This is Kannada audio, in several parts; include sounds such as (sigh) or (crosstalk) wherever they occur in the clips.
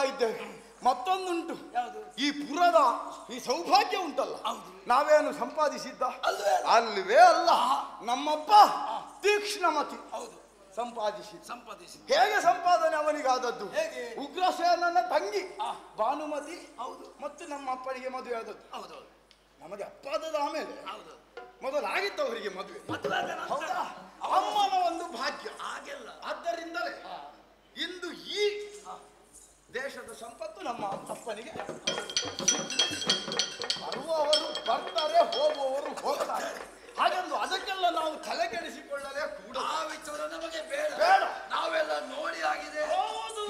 ಕಳೆಯುತ್ತಾ ಇದ್ದೇವೆ ಮತ್ತೊಂದುಂಟು ಈ ಪುರದ ಈ ಸೌಭಾಗ್ಯ ಉಂಟಲ್ಲ. ನಾವೇನು ಸಂಪಾದಿಸಿದ್ದ? ಅಲ್ವೇ? ಅಲ್ಲ? ನಮ್ಮಪ್ಪ ತೀಕ್ಷ್ಣಮತಿ ಹೌದು. ಸಂಪಾದಿಸಿ ಸಂಪಾದಿಸಿ ಹೇಗೆ ಸಂಪಾದನೆ ಅವನಿಗಾದದ್ದು? ಹೇಗೆ? ಉಗ್ರಸೇನನ ತಂಗಿ. ಭಾನುಮತಿ ಹೌದು. ಮತ್ತು ನಮ್ಮ ಅಪ್ಪನಿಗೆ ಮದುವೆ ಆದದ್ದು. ಹೌದು. ನಮಗೆ ಅಪ್ಪಾದದ ಆಮೇಲೆ. ಹೌದು. ಮೊದಲಾಗಿತ್ತು ಅವರಿಗೆ ಮದುವೆ. ಮದುವೆ ಹೌದಾ? ಅಮ್ಮನ ಒಂದು ಭಾಗ್ಯ. ಹಾಗೆಲ್ಲ. ಆದ್ದರಿಂದಲೇ ಇಂದು ಈ ದೇಶದ ಸಂಪತ್ತು ನಮ್ಮ ಅಪ್ಪನಿಗೆ. ಬರುವವರು ಬರ್ತಾರೆ ಹೋಗುವವರು ಹೋಗ್ತಾರೆ. ಹಾಗೆಂದು ಅದಕ್ಕೆಲ್ಲ ನಾವು ತಲೆ ಕೆಡಿಸಿಕೊಳ್ಳಲೇ ಕೂಡ ಆ ವಿಚಾರ ನಮಗೆ ಬೇಡ. ಬೇಡ. ನಾವೆಲ್ಲ ನೋಡಿ ಆಗಿದೆ.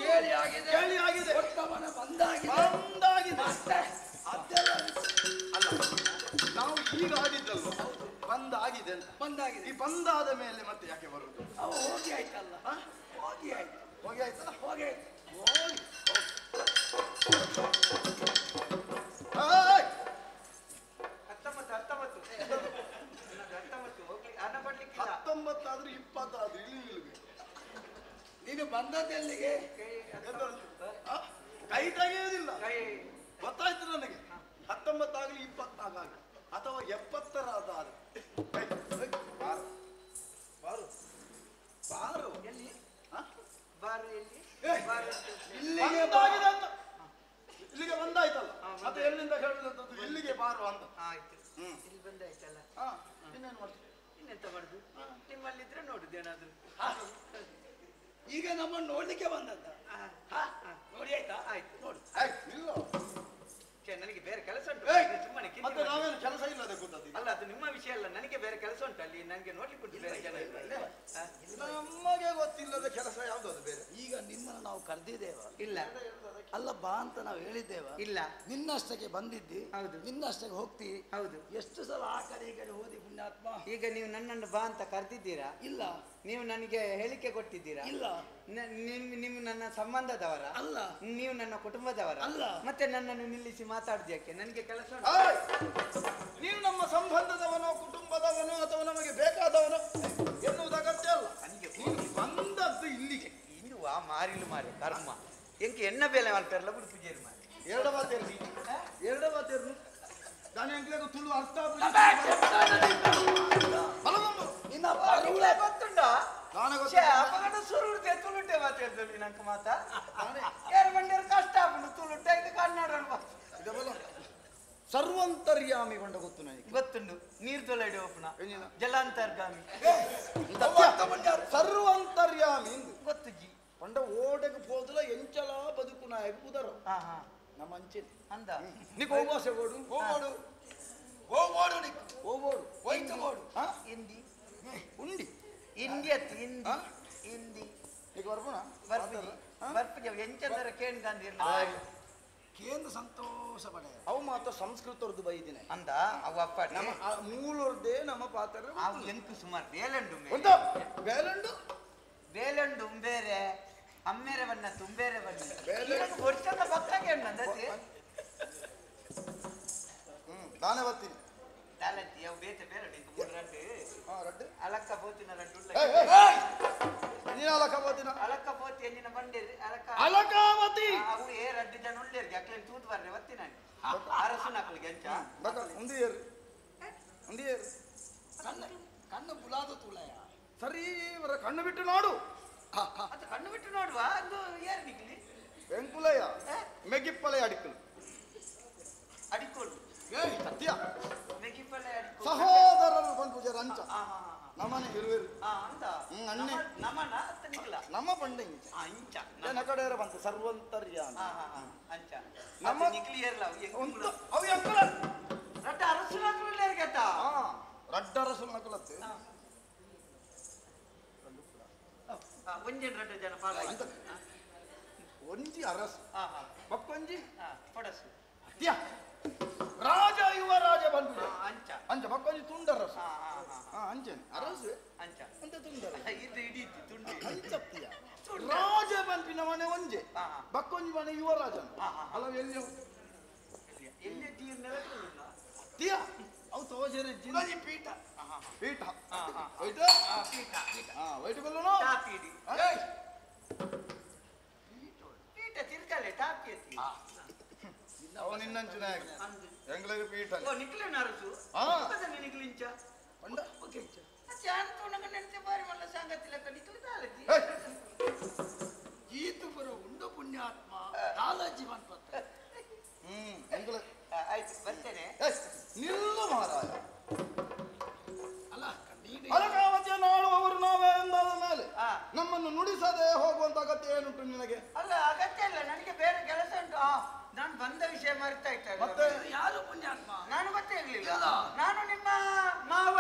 ಕೇಳಿ ಆಗಿದೆ ಕೇಳಿ ಆಗಿದೆ. ಕೊಟ್ಟವನ ಬಂದಾಗಿದೆ. ಬಂದಾಗಿದೆ. ಅಷ್ಟೇ ಅದೆಲ್ಲ ಅಲ್ಲ. ನಾವು ಈಗ ಆಡಿದ್ದಲ್ಲ ಬಂದಾಗಿದೆ ಅಂತ. ಬಂದಾಗಿದೆ. ಈ ಬಂದಾದ ಮೇಲೆ ಮತ್ತೆ ಯಾಕೆ ಬರುದು ಅವು ಹೋಗಿ ಆಯ್ತಲ್ಲ. ಹೋಗಿ ಆಯ್ತು. ಹೋಗಿ ಆಯ್ತಾ? ಹೋಗಿ ಆಯ್ತು. ಹೋಗಿ ಏಯ್! ಹತ್ತೊಂಬತ್ತು ಹತ್ತೊಂಬತ್ತು ಹತ್ತೊಂಬತ್ತು ಹೋಗ್ಲಿ ಹಣ ಬರ್ಲಿಕ್ಕಿಲ್ಲ ಹತ್ತೊಂಬತ್ತಾದ್ರೂ ಇಪ್ಪತ್ತಾದ್ರೂ ಇಲ್ಲಿ ಇಲ್ಲ ನೀನು ಬಂದದ್ದೆಲ್ಲಿಗೆ? ಕೈ ತೆಗೆಯೋದಿಲ್ಲ. ಗೊತ್ತಾಯ್ತು ನನಗೆ. ಹತ್ತೊಂಬತ್ತಾಗಲಿ ಇಪ್ಪತ್ನಾಲ್ಕಾಗಲಿ ಅಥವಾ ಏಯ್, ಬಾರು. ಬಾರು. ಬಾರು. ಎಲ್ಲಿ? ಬಾರು ಎಲ್ಲಿ? ಇಲ್ಲಿಗೆ ಇಲ್ಲಿಗೆ ಬಂದಾಯ್ತಲ್ಲ. ಮತ್ತೆ ಎಲ್ಲಿಂದ ಹೇಳುದಂತದ್ದು ಇಲ್ಲಿಗೆ ಬಾರು ಅಂತ. ಆಯ್ತು. ಇಲ್ಲಿ ಬಂದಾಯ್ತಲ್ಲ. ಹಾ ಇನ್ನೇನು ಮಾಡ್ತೀವಿ ಇನ್ನೆಂತ ಮಾಡುದು? ನಿಮ್ಮಲ್ಲಿದ್ರೆ ನೋಡುದು ಏನಾದ್ರು. ಈಗ ನಮ್ಮನ್ನು ನೋಡ್ಲಿಕ್ಕೆ ಬಂದದ್ದ ಆ, ಹಾ? ಆ, ನೋಡಿ ಆಯ್ತಾ ಆಯ್ತು ನೋಡು ಏಯ್, ಇಲ್ಲ ಛೆ, ನನಗೆ ಬೇರೆ ಕೆಲಸ ಉಂಟು ಏಯ್, ನೀವು ಸುಮ್ಮನೆ ಕಿಂಡಿ ಮತ್ತೆ ಮಾಡಿ. ನಾವೇನು ಕೆಲಸ ಇಲ್ಲದೆ ಕೂತದ್ದು ಅಲ್ಲ ಅದು ನಿಮ್ಮ ವಿಷಯ ಅಲ್ಲ ನನಗೆ ಬೇರೆ ಕೆಲಸ ಉಂಟು ಅಲ್ಲಿ ನನಗೆ ನೋಡ್ಲಿಕ್ಕೆ ಉಂಟು ಬೇರೆ ಜನ ಇಲ್ಲ ಇಲ್ಲ? ಆ, ನಮಗೆ ಗೊತ್ತಿಲ್ಲದ ಕೆಲಸ ಯಾವ್ದು ಅದು ಬೇರೆ ಈಗ ನಿನ್ನನ್ನು ನಾವು ಕರೆದಿದ್ದೇವ ಇಲ್ಲ ಅಲ್ಲ ಬಾ ಅಂತ ನಾವು ಹೇಳಿದ್ದೇವ. ಇಲ್ಲ. ನಿನ್ನಷ್ಟಕ್ಕೆ ಬಂದಿದ್ದಿ. ಹೌದು. ನಿನ್ನಷ್ಟಕ್ಕೆ ಹೋಗ್ತಿ. ಹೌದು. ಎಷ್ಟು ಸಲ ಆ ಕಡೆ ಈ ಕಡೆ ಹೋದಿ ಪುಣ್ಯಾತ್ಮ? ಈಗ ನೀವು ನನ್ನನ್ನು ಬಾ ಅಂತ ಕರೆದಿದ್ದೀರಾ? ಇಲ್ಲ. ನೀವು ನನಗೆ ಹೇಳಿಕೆ ಕೊಟ್ಟಿದ್ದೀರಾ? ಇಲ್ಲ. ನಿಮ್ ನಿಮ್ ನನ್ನ ಸಂಬಂಧದವರ? ಅಲ್ಲ. ನೀವು ನನ್ನ ಕುಟುಂಬದವರ? ಅಲ್ಲ. ಮತ್ತೆ ನನ್ನನ್ನು ನಿಲ್ಲಿಸಿ ಮಾತಾಡ್ದ್ಯಾಕೆ? ನನಗೆ ಕೆಲಸ. ನೀವು ನಮ್ಮ ಸಂಬಂಧದವನೋ ಕುಟುಂಬದವನೋ ಅಥವಾ ನಮಗೆ ಬೇಕಾದವನೋ ಎನ್ನುವುದು ಅಗತ್ಯ ಅಲ್ಲ. ನನಗೆ ನೀನು ಬಂದದ್ದು ಇಲ್ಲಿಗೆ. ಇರುವ ಮಾರಿಲು ಮಾರಿ ಕರ್ಮ. ಎಂಕೆ ಎನ್ನ ಬೇಲೆ ಮಲ್ಪೆರಲ್ಲ ಬಿಡು ಪೂಜೆರು ಮಾರಿ ಎರಡವ ತೆರ್ಲಿ ಎರಡವ ತೆರ್ಲು ನಾನು ಎಂಕ್ಲೆಗೂ ತುಳು ಅರ್ಥ ಬಲಗೊಂಬು ನಿನ್ನ ನಿಮ್ಗೆ ಪರುಳ ಗೊತ್ತುಂಟಾ ನಾನು ಛೇ, ಗೊತ್ತಿಲ್ಲ. ಅಪಗಡ ಸುರುಳ್ತೆ ತುಳುಟೆ ಮಾತಾಡ್ದಲ್ಲಿ ನಂಗೆ ಮಾತ. ನಾನೇ. ಏರು ಬಂಡೇರು ಕಷ್ಟ ಆಗ್ಬಿಡು ತುಳುಟೆ ಇದು ಕನ್ನಡ ಇದು ಬಲ. ಸರ್ವಂತರ್ಯಾಮಿ ಕೊಂಡ ಗೊತ್ತು ನನಗೆ. ಗೊತ್ತುಂಡು ನೀರು ತೊಲಡಿ ಓಪನ ಏನಿಲ್ಲ. ಜಲಾಂತರ್ಗಾಮಿ. ಸರ್ವಂತರ್ಯಾಮಿ ಇಂದು ಗೊತ್ತು ಜಿ. ಕೊಂಡ ಓಡೆಗೆ ಹೋದಲ ಎಂಚಲ ಬದುಕು ನಾಯಕ ಬುದರು ಹಾ ಹಾ ನಮ್ಮ ಅಂಚೆನೆ ಅಂದ ನೀಕು ಹೋಗುವಾಸೆ ಓಡು ಹೋಗೋಡು ಹೋಗೋಡು ನಿಕ್ಕು ಹೋಗೋಡು ಹೋಯ್ತು ಓಡು ಹಾ ಹಿಂದಿ ಉಂಡಿ ಹಿಂದಿ ಅತ್ತು ಹಿಂದಿ ಹಾ? ಹಿಂದಿ ಈಗ ಬರ್ಬೋಣ ಬರ್ಪುಜಿ ಬರ್ಪುಜಿ ಎಂಚಂದರ ಕೇಣ್ ಗಾಂಧಿ ಎಲ್ಲ ಕೇಂದ್ರ ಸಂತೋಷ ಪಡೆಯ ಅವು ಮಾತ್ರ ಸಂಸ್ಕೃತರದ್ದು ಬೈದಿನ ಅಂದ ಅವ ಅಪ್ಪಾಡಿ ನಮ್ಮ ಆ ಮೂಲರ್ದೇ ನಮ್ಮ ಪಾತ್ರ ಅವು ಎಂಕು ಸುಮಾರು ಬೇಲೆಂಡು ಮೇ- ಉಂಟ ಬೇಲುಂಡು ಬೇಲೆಂಡು ಉಂಬೇರೆ ಅಮ್ಮೇರೆ ಬಣ್ಣ ತುಂಬೇರೆ ಬಣ್ಣ ಬೇಲೆ- ವರ್ಷದ ಪಕ್ಕಗೆ ಉಂಡಂದತಿ ಹ್ಮ್ ನಾನೇ ಬರ್ತೀನಿ. ತಾಲತ್ತಿ ಅವು ಬೇತೆ ಬೇರೆ ನಿಂತು ಮೂರು ರಡ್ಡು. ರಡ್ಡು. ಅಲಕ್ಕ ಬೋತಿನ ರಡ್ಡು ನೀನು ಅಲಕಾವತಿನ ಅಲಕ್ಕ ಬೋತಿ ಎನ್ನಿನ ಬಂಡೇರಿ ಅಲಕ್ಕ? ಅಲಕಾವತಿ ಅವು ಏ ರಡ್ಡು ಜನ ಉಳ್ಳೇರಿಗೆ ಅಕ್ಲೇನ್ ತೂತು ಬರ್ರೆ ಒತ್ತಿ ನಾನು. ಅರಸು ನಕ್ಲಿಗೆ ಅಂಚ? ಒಂದು ಏರು. ಕಣ್ಣ. ಕಣ್ಣು ಬುಲಾದ ತುಳಯ. ಸರಿ ಇವರ ಕಣ್ಣು ಬಿಟ್ಟು ನೋಡು. ಅದು ಕಣ್ಣು ಬಿಟ್ಟು ನೋಡುವ ಅದು ಏರ್ ನಿಕ್ಲಿ? ಬೆಂಕುಲಯ್ಯ ಮೆಗಿಪ್ಪಲಯ ಅಡಿಕಲು. ಅಡಿಕೊಳ್ಳು ಸತ್ಯ. ಮೆಗಿಪಲ್ಲೆ ಅಡಿಕೊ ಸಹೋದರರು ಬಂದು ಪೂಜಾರ ಅಂಚ. ನಮ್ಮನೆ ಹಿರುವೆರು ಆ, ಅಂತ. ಹ್ಮ್, ಅಣ್ಣೆ. ನಮ್ಮ- ನಮ್ಮನ ಅತ್ತ ನಿಕ್ಲ. ನಮ್ಮ ಪಂಡೆ ಇಂಚ. ಇಂಚ. ನನ್ನ ಕಡೆ ಬಂತು ಸರ್ವಂತರ್ಯ ಅಂಚ. ನಮ್ಮ- ನಮ್ಮ ನಿಕ್ಲಿಯರ್ಲ ಒಂದು ಅವು ಎಂಕುಲ ರಟ್ಟ ಅರಸುನಕ್ರಲ್ಲೇ ಗೆಟ್ಟ ಹಾ ರಡ್ಡರ ಒಂಜನ್ ರಡ್ಡ ಜನ ಪಾಲ ಅಂತ. ಒಂಜಿ ಅರಸು. ಹಾ ಹಾ. ಮಕ್ಕೊಂಜಿ ಹಾ ಪಡಸು ತಿಯ ರಾಜ ಯುವರಾಜ ಬಂದು. ಆ, ಅಂಚ. ಅಂಚ ಹಾ ಹಾ ಹಾ. ಅಂಚೆನೆ ಅರಸು? ಅಂಚ. ಅಂತ ತುಂಡರ (laughs) ಇದು ಇಡೀತಿ ತುಂಡಿ. ಅಂಚಪ್ತಿಯ ರಾಜ ಬಂಪಿನ ಮನೆ ಒಂಜೆ. ಬಕ್ಕೊಂಜಿ ಮನೆ ಯುವ ರಾಜ ಹಾ. ಅಲ್ಲ ಎಲ್ಲಿ ಎಲ್ಲಿ ತೀರ್ ನೆಲಕಲ್ಲ ತಿಯ ಅವು ತೋಜರಿ ಜಿಂದಿ ಪೀಠ. ಪೀಠ. ಹೋಯ್ತು? ಪೀಠ ಪೀಠ. ಹಾ ವೈಟ್ ಬಲ್ಲನು ಟಾಪಿಡಿ ಪೀಠ ತಿರ್ಕಲೆ ಟಾಪಿ ಎತ್ತಿ. ಅವ ನಿನ್ನಂಚಿನ ಎಂಗ್ಲಗೆ ಪೀಠ ಓ ನಿಕ್ಲೆ ನರಸು ಹಾ. ನಿಕ್ಲಿಂಚ ಓಕೆ ಚಾನ್ ತೋಣಗ ನೆನ್ತೆ ಬಾರಿ ಮಲ್ಲ ಸಂಗತಿ ಲಕ್ಕ ನಿಕ್ಲಿ ತಾಲಜಿ ಜೀತು ಈತು ಉಂಡ ಉಂಡು ಪುಣ್ಯಾತ್ಮ ಜೀವನ್ ಪತ್ರ ಹ್ಮ್ ಎಂಗ್ಲ ಆಯ್ತು ಬರ್ತೇನೆ. ನಿಲ್ಲು ಮಹಾರಾಜ. ಅಲ್ಲ ನೀನು ಅಲಕಾವತಿಯ ನಾವೇ ಎಂದಾದ ಮೇಲೆ. ನಮ್ಮನ್ನು ನುಡಿಸದೆ ಹೋಗುವಂತ ಅಗತ್ಯ ಏನುಂಟು ನಿನಗೆ? ಅಲ್ಲ ಅಗತ್ಯ ಇಲ್ಲ ನನಗೆ ಬೇರೆ ಕೆಲಸ ಉಂಟು. ನಾನು ಬಂದ ವಿಷಯ ಮರೆತಾ ಇದ್ದಾರೆ ಮತ್ತೆ? ಯಾರು ಪುಣ್ಯಾತ್ಮ? ನಾನು ಗೊತ್ತೇ ಇರ್ಲಿಲ್ಲ. ನಾನು ನಿಮ್ಮ ಮಾವ.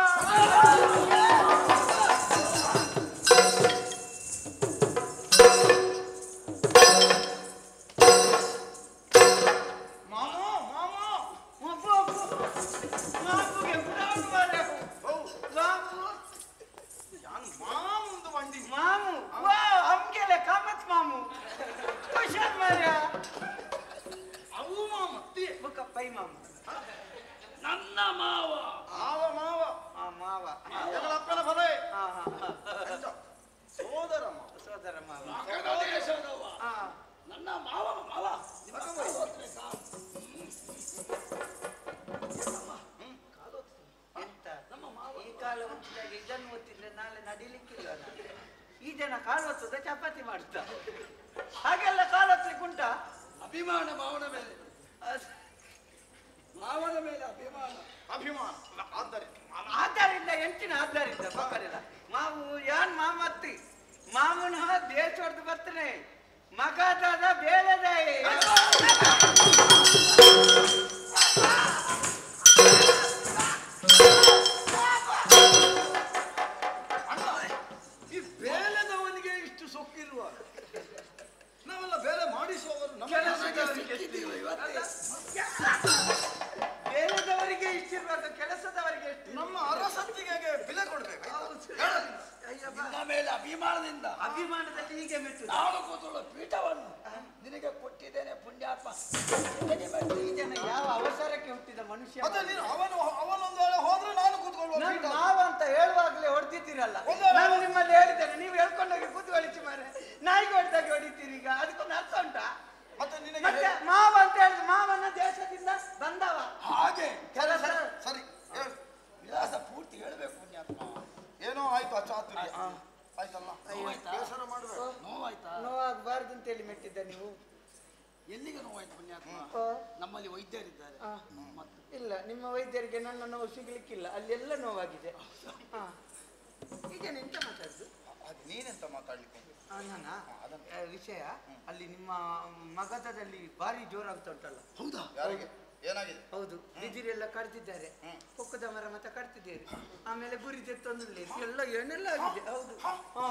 ವೈದ್ಯರಿದ್ದಾರೆ. ಇಲ್ಲ ನಿಮ್ಮ ವೈದ್ಯರಿಗೆ ನನ್ನ ನೋವು ಸಿಗ್ಲಿಕ್ಕಿಲ್ಲ. ಅಲ್ಲೆಲ್ಲ ನೋವಾಗಿದೆ. ಹಾ. ಈಗ ಎಂತ ಮಾತಾಡುದು. ಅದು ನೀನೆಂತ ಮಾತಾಡ್ಲಿಕ್ಕೆ ನಾನಾ? ವಿಷಯ ಅಲ್ಲಿ ನಿಮ್ಮ ಮಗದದಲ್ಲಿ ಭಾರಿ ಜೋರಾಗ್ತಾ ಉಂಟಲ್ಲ? ಹೌದಾ? ಯಾರಿಗೆ? ಏನಾಗಿದೆ? ಹೌದು. ಬಿದಿರೆಲ್ಲ ಕಡ್ತಿದ್ದಾರೆ ಪೊಕ್ಕದ ಮರ ಮತ್ತೆ ಕಡ್ತಿದ್ದೇವೆ ಆಮೇಲೆ ಗುರಿ ತೆತ್ತೊಂದಿಲ್ಲ ಎಲ್ಲ ಏನೆಲ್ಲ ಆಗಿದೆ? ಹೌದು. ಹಾ,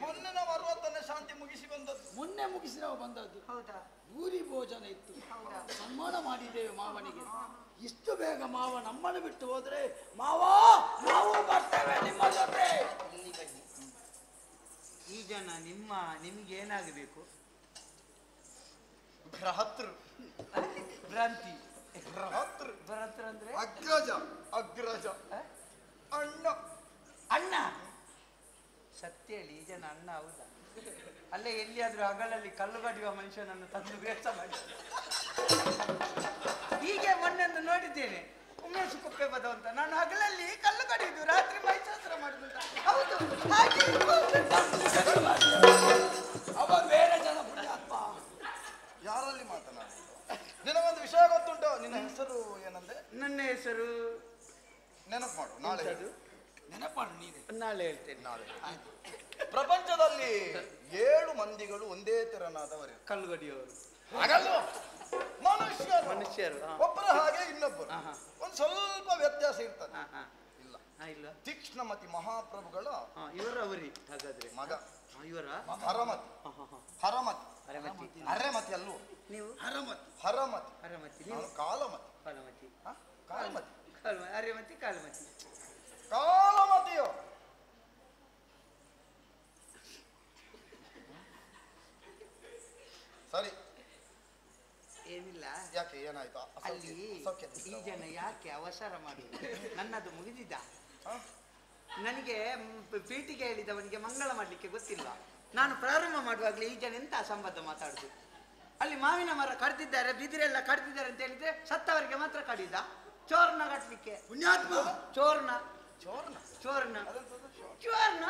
ಮೊನ್ನೆ ನಾವು ಅರವತ್ತನೇ ಶಾಂತಿ ಮುಗಿಸಿ ಬಂದದ್ದು. ಮೊನ್ನೆ ಮುಗಿಸಿ ನಾವು ಬಂದದ್ದು. ಹೌದಾ? ಭೂರಿ ಭೋಜನ ಇತ್ತು. ಹೌದಾ? ಸನ್ಮಾನ ಮಾಡಿದ್ದೇವೆ ಮಾವನಿಗೆ. ಇಷ್ಟು ಬೇಗ ಮಾವ ನಮ್ಮನ್ನು ಬಿಟ್ಟು ಹೋದ್ರೆ ಮಾವ ನಾವು ಬರ್ತೇವೆ ನಿಮ್ಮ ಜೊತೆ. ಇಲ್ಲಿ ಬನ್ನಿ. ಈ ಜನ ನಿಮ್ಮ ನಿಮ್ಗೆ ಏನಾಗಬೇಕು? ಭ್ರಾತೃ. ಭ್ರಾಂತಿ. ಭ್ರಾತೃ. ಭ್ರಾತೃ ಅಂದ್ರೆ? ಅಗ್ರಜ. ಅಗ್ರಜ? ಅಣ್ಣ. ಅಣ್ಣ. ಸತ್ಯ ಹೇಳಿ ಈ ಜನ ಅಣ್ಣ ಹೌದಾ? ಅಲ್ಲೇ ಎಲ್ಲಿಯಾದ್ರೂ ಹಗಲಲ್ಲಿ ಕಲ್ಲು ಕಡಿಯುವ ಮನುಷ್ಯನನ್ನು ತಂದು ವ್ಯರ್ಥ ಮಾಡಿ. ಹೀಗೆ ಮೊನ್ನೆಂದು ನೋಡಿದ್ದೇನೆ. ಉಮೇಶ್ ಕುಪ್ಪೆ ಬದ ಅಂತ ನಾನು ಹಗಲಲ್ಲಿ ಕಲ್ಲು ಕಡಿಯುದು ರಾತ್ರಿ ಮೈಶಾಸ್ತ್ರ ಮಾಡುದು ಅಂತ. ಹೌದು ಹಾಗೆ ಅವ ಬೇರೆ ಜನ ಪುಣ್ಯಾತ್ಮ. ಯಾರಲ್ಲಿ ನಿನಗೊಂದು ವಿಷಯ ಗೊತ್ತುಂಟು ನಿನ್ನ ಹೆಸರು ಏನಂದ್ರೆ ನನ್ನ ಹೆಸರು ನೆನಪು ಮಾಡು ನಾಳೆ? ನೆನಪಾಡು ನೀನೆ. ನಾಳೆ ಹೇಳ್ತೇನೆ ನಾಳೆ. ಪ್ರಪಂಚದಲ್ಲಿ ಏಳು ಮಂದಿಗಳು ಒಂದೇ ತೆರನಾದವರು. ಕಲ್ಲುಗಡಿಯವರು ಹಾಗಲ್ಲ ಮನುಷ್ಯರು. ಮನುಷ್ಯರು, ಒಬ್ಬರ ಹಾಗೆ ಇನ್ನೊಬ್ಬರು. ಒಂದು ಸ್ವಲ್ಪ ವ್ಯತ್ಯಾಸ ಇರ್ತದೆ. ಇಲ್ಲ. ಇಲ್ಲ. ತೀಕ್ಷ್ಣಮತಿ ಮಹಾಪ್ರಭುಗಳ ಇವರವರಿ ಇವರ ಅವರಿ ಹಾಗಾದ್ರೆ. ಮಗ. ಇವರ? ಹರಮತಿ. ಹರಮತಿ. ಹರಮತಿ. ಅರೆಮತಿ ಅರೆಮತಿ ಅಲ್ವೋ? ನೀವು? ಹರಮತಿ. ಹರಮತಿ. ಹರಮತಿ. ಕಾಲಮತಿ. ನಾನು ಕಾಲಮತಿ. ಕಾಲಮತಿ. ಹರಮತಿ ಕಾಲಮತಿ. ಅರೆಮತಿ ಕಾಲಮತಿ ಸರಿ. ಏನಿಲ್ಲ. ಯಾಕೆ ಏನಾಯ್ತು? ಅಲ್ಲಿ ಈ ಜನ ಯಾಕೆ ಅವಸರ ಮಾಡಿ ನನ್ನದು ಮುಗಿದಿದ್ದ? ನನಗೆ ಪೀಠಿಗೆ ಹೇಳಿದವನಿಗೆ ಮಂಗಳ ಮಾಡ್ಲಿಕ್ಕೆ ಗೊತ್ತಿಲ್ಲ. ನಾನು ಪ್ರಾರಂಭ ಮಾಡುವಾಗಲೇ ಈ ಜನ ಎಂತ ಅಸಂಬದ್ಧ ಮಾತಾಡುದು? ಅಲ್ಲಿ ಮಾವಿನ ಮರ ಕಡ್ದಿದ್ದಾರೆ ಬಿದಿರೆಲ್ಲ ಕಡ್ದಿದ್ದಾರೆ ಅಂತ ಹೇಳಿದ್ರೆ ಸತ್ತವರಿಗೆ ಮಾತ್ರ ಕಡಿದ? ಚೋರ್ನ ಕಟ್ಲಿಕ್ಕೆ. ಪುಣ್ಯಾತ್ಮ! ಚೋರ್ನ ಚೋರ್ನ? ಚೋರ್ನ? ಚೋರ್ನ.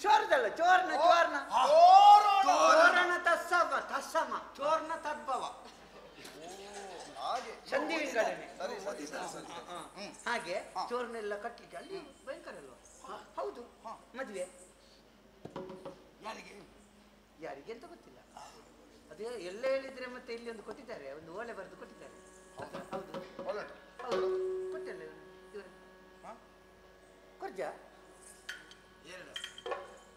ಚೋರ್ದಲ್ಲ ಚೋರ್ನ ಚೋರ್ನ. ಚೋರೋಣ. ತತ್ಸವ ತತ್ಸಮ ಚೋರ್ನ ತದ್ಭವ. ಹಾಗೆ. ಸಂಧಿ ವಿಂಗಡಣೆ. ಹಾಗೆ ಚೋರ್ನೆಲ್ಲ ಕಟ್ಲಿಕ್ಕೆ ಅಲ್ಲಿ ಭಯಂಕರ ಅಲ್ವಾ ಹ, ಹೌದು ಹ. ಮದುವೆ. ಯಾರಿಗೆ? ಯಾರಿಗೆ ಅಂತ ಗೊತ್ತಿಲ್ಲ. ಅದೇ ಎಲ್ಲ ಹೇಳಿದ್ರೆ ಮತ್ತೆ ಇಲ್ಲಿ ಒಂದು ಕೊಟ್ಟಿದ್ದಾರೆ ಒಂದು ಓಲೆ ಬರೆದು ಕೊಟ್ಟಿದ್ದಾರೆ. ಹೌದು. ಹೌದು. ಕೊಟ್ಟಲ್ಲ? ಎರಡು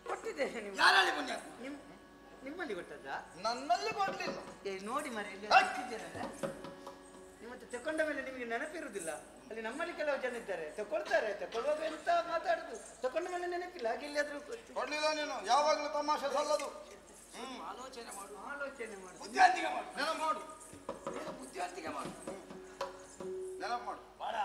ಕೊಟ್ಟಿದ್ದೇನೆ ನಿಮ್ಮ ಯಾರಲ್ಲಿ ನಿಮ್ ನಿಮ್ಮಲ್ಲಿ ಕೊಟ್ಟದ್ದಾ? ನನ್ನಲ್ಲಿ ಕೊಡ್ಲಿಲ್ಲ. ಏ ನೋಡಿ ಮರ ಇಲ್ಲಿ ಹೈ! ಕೊಟ್ಟಿದ್ದೀರಲ್ಲ? ನಿಮ್ಮತ್ತೆ ತಕೊಂಡ ಮೇಲೆ ನಿಮಗೆ ನೆನಪಿರುವುದಿಲ್ಲ. ಅಲ್ಲಿ ನಮ್ಮಲ್ಲಿ ಕೆಲವು ಜನ ಇದ್ದಾರೆ. ತಕೊಳ್ತಾರೆ ತಕೊಳ್ಳುವಾಗ ಎಂತ ಮಾತಾಡುದು? ತಕೊಂಡ ಮೇಲೆ ನೆನಪಿಲ್ಲ. ಹಾಗೆ ಎಲ್ಲಿಯಾದ್ರೂ ಕೊಡ್ಲಿಲ್ಲ ನೀನು. ಯಾವಾಗಲೂ ತಮಾಷೆ ಸಲ್ಲದು. ಹ್ಮ್. ಆಲೋಚನೆ ಮಾಡು ಆಲೋಚನೆ ಮಾಡು. ಬುದ್ಧಿವಂತಿಕೆ ಮಾಡು. ನೆನಪು ಮಾಡು ನೀನು ಬುದ್ಧಿವಂತಿಕೆ ಮಾಡು. ನೆನಪು ಮಾಡು. ಬಾಡ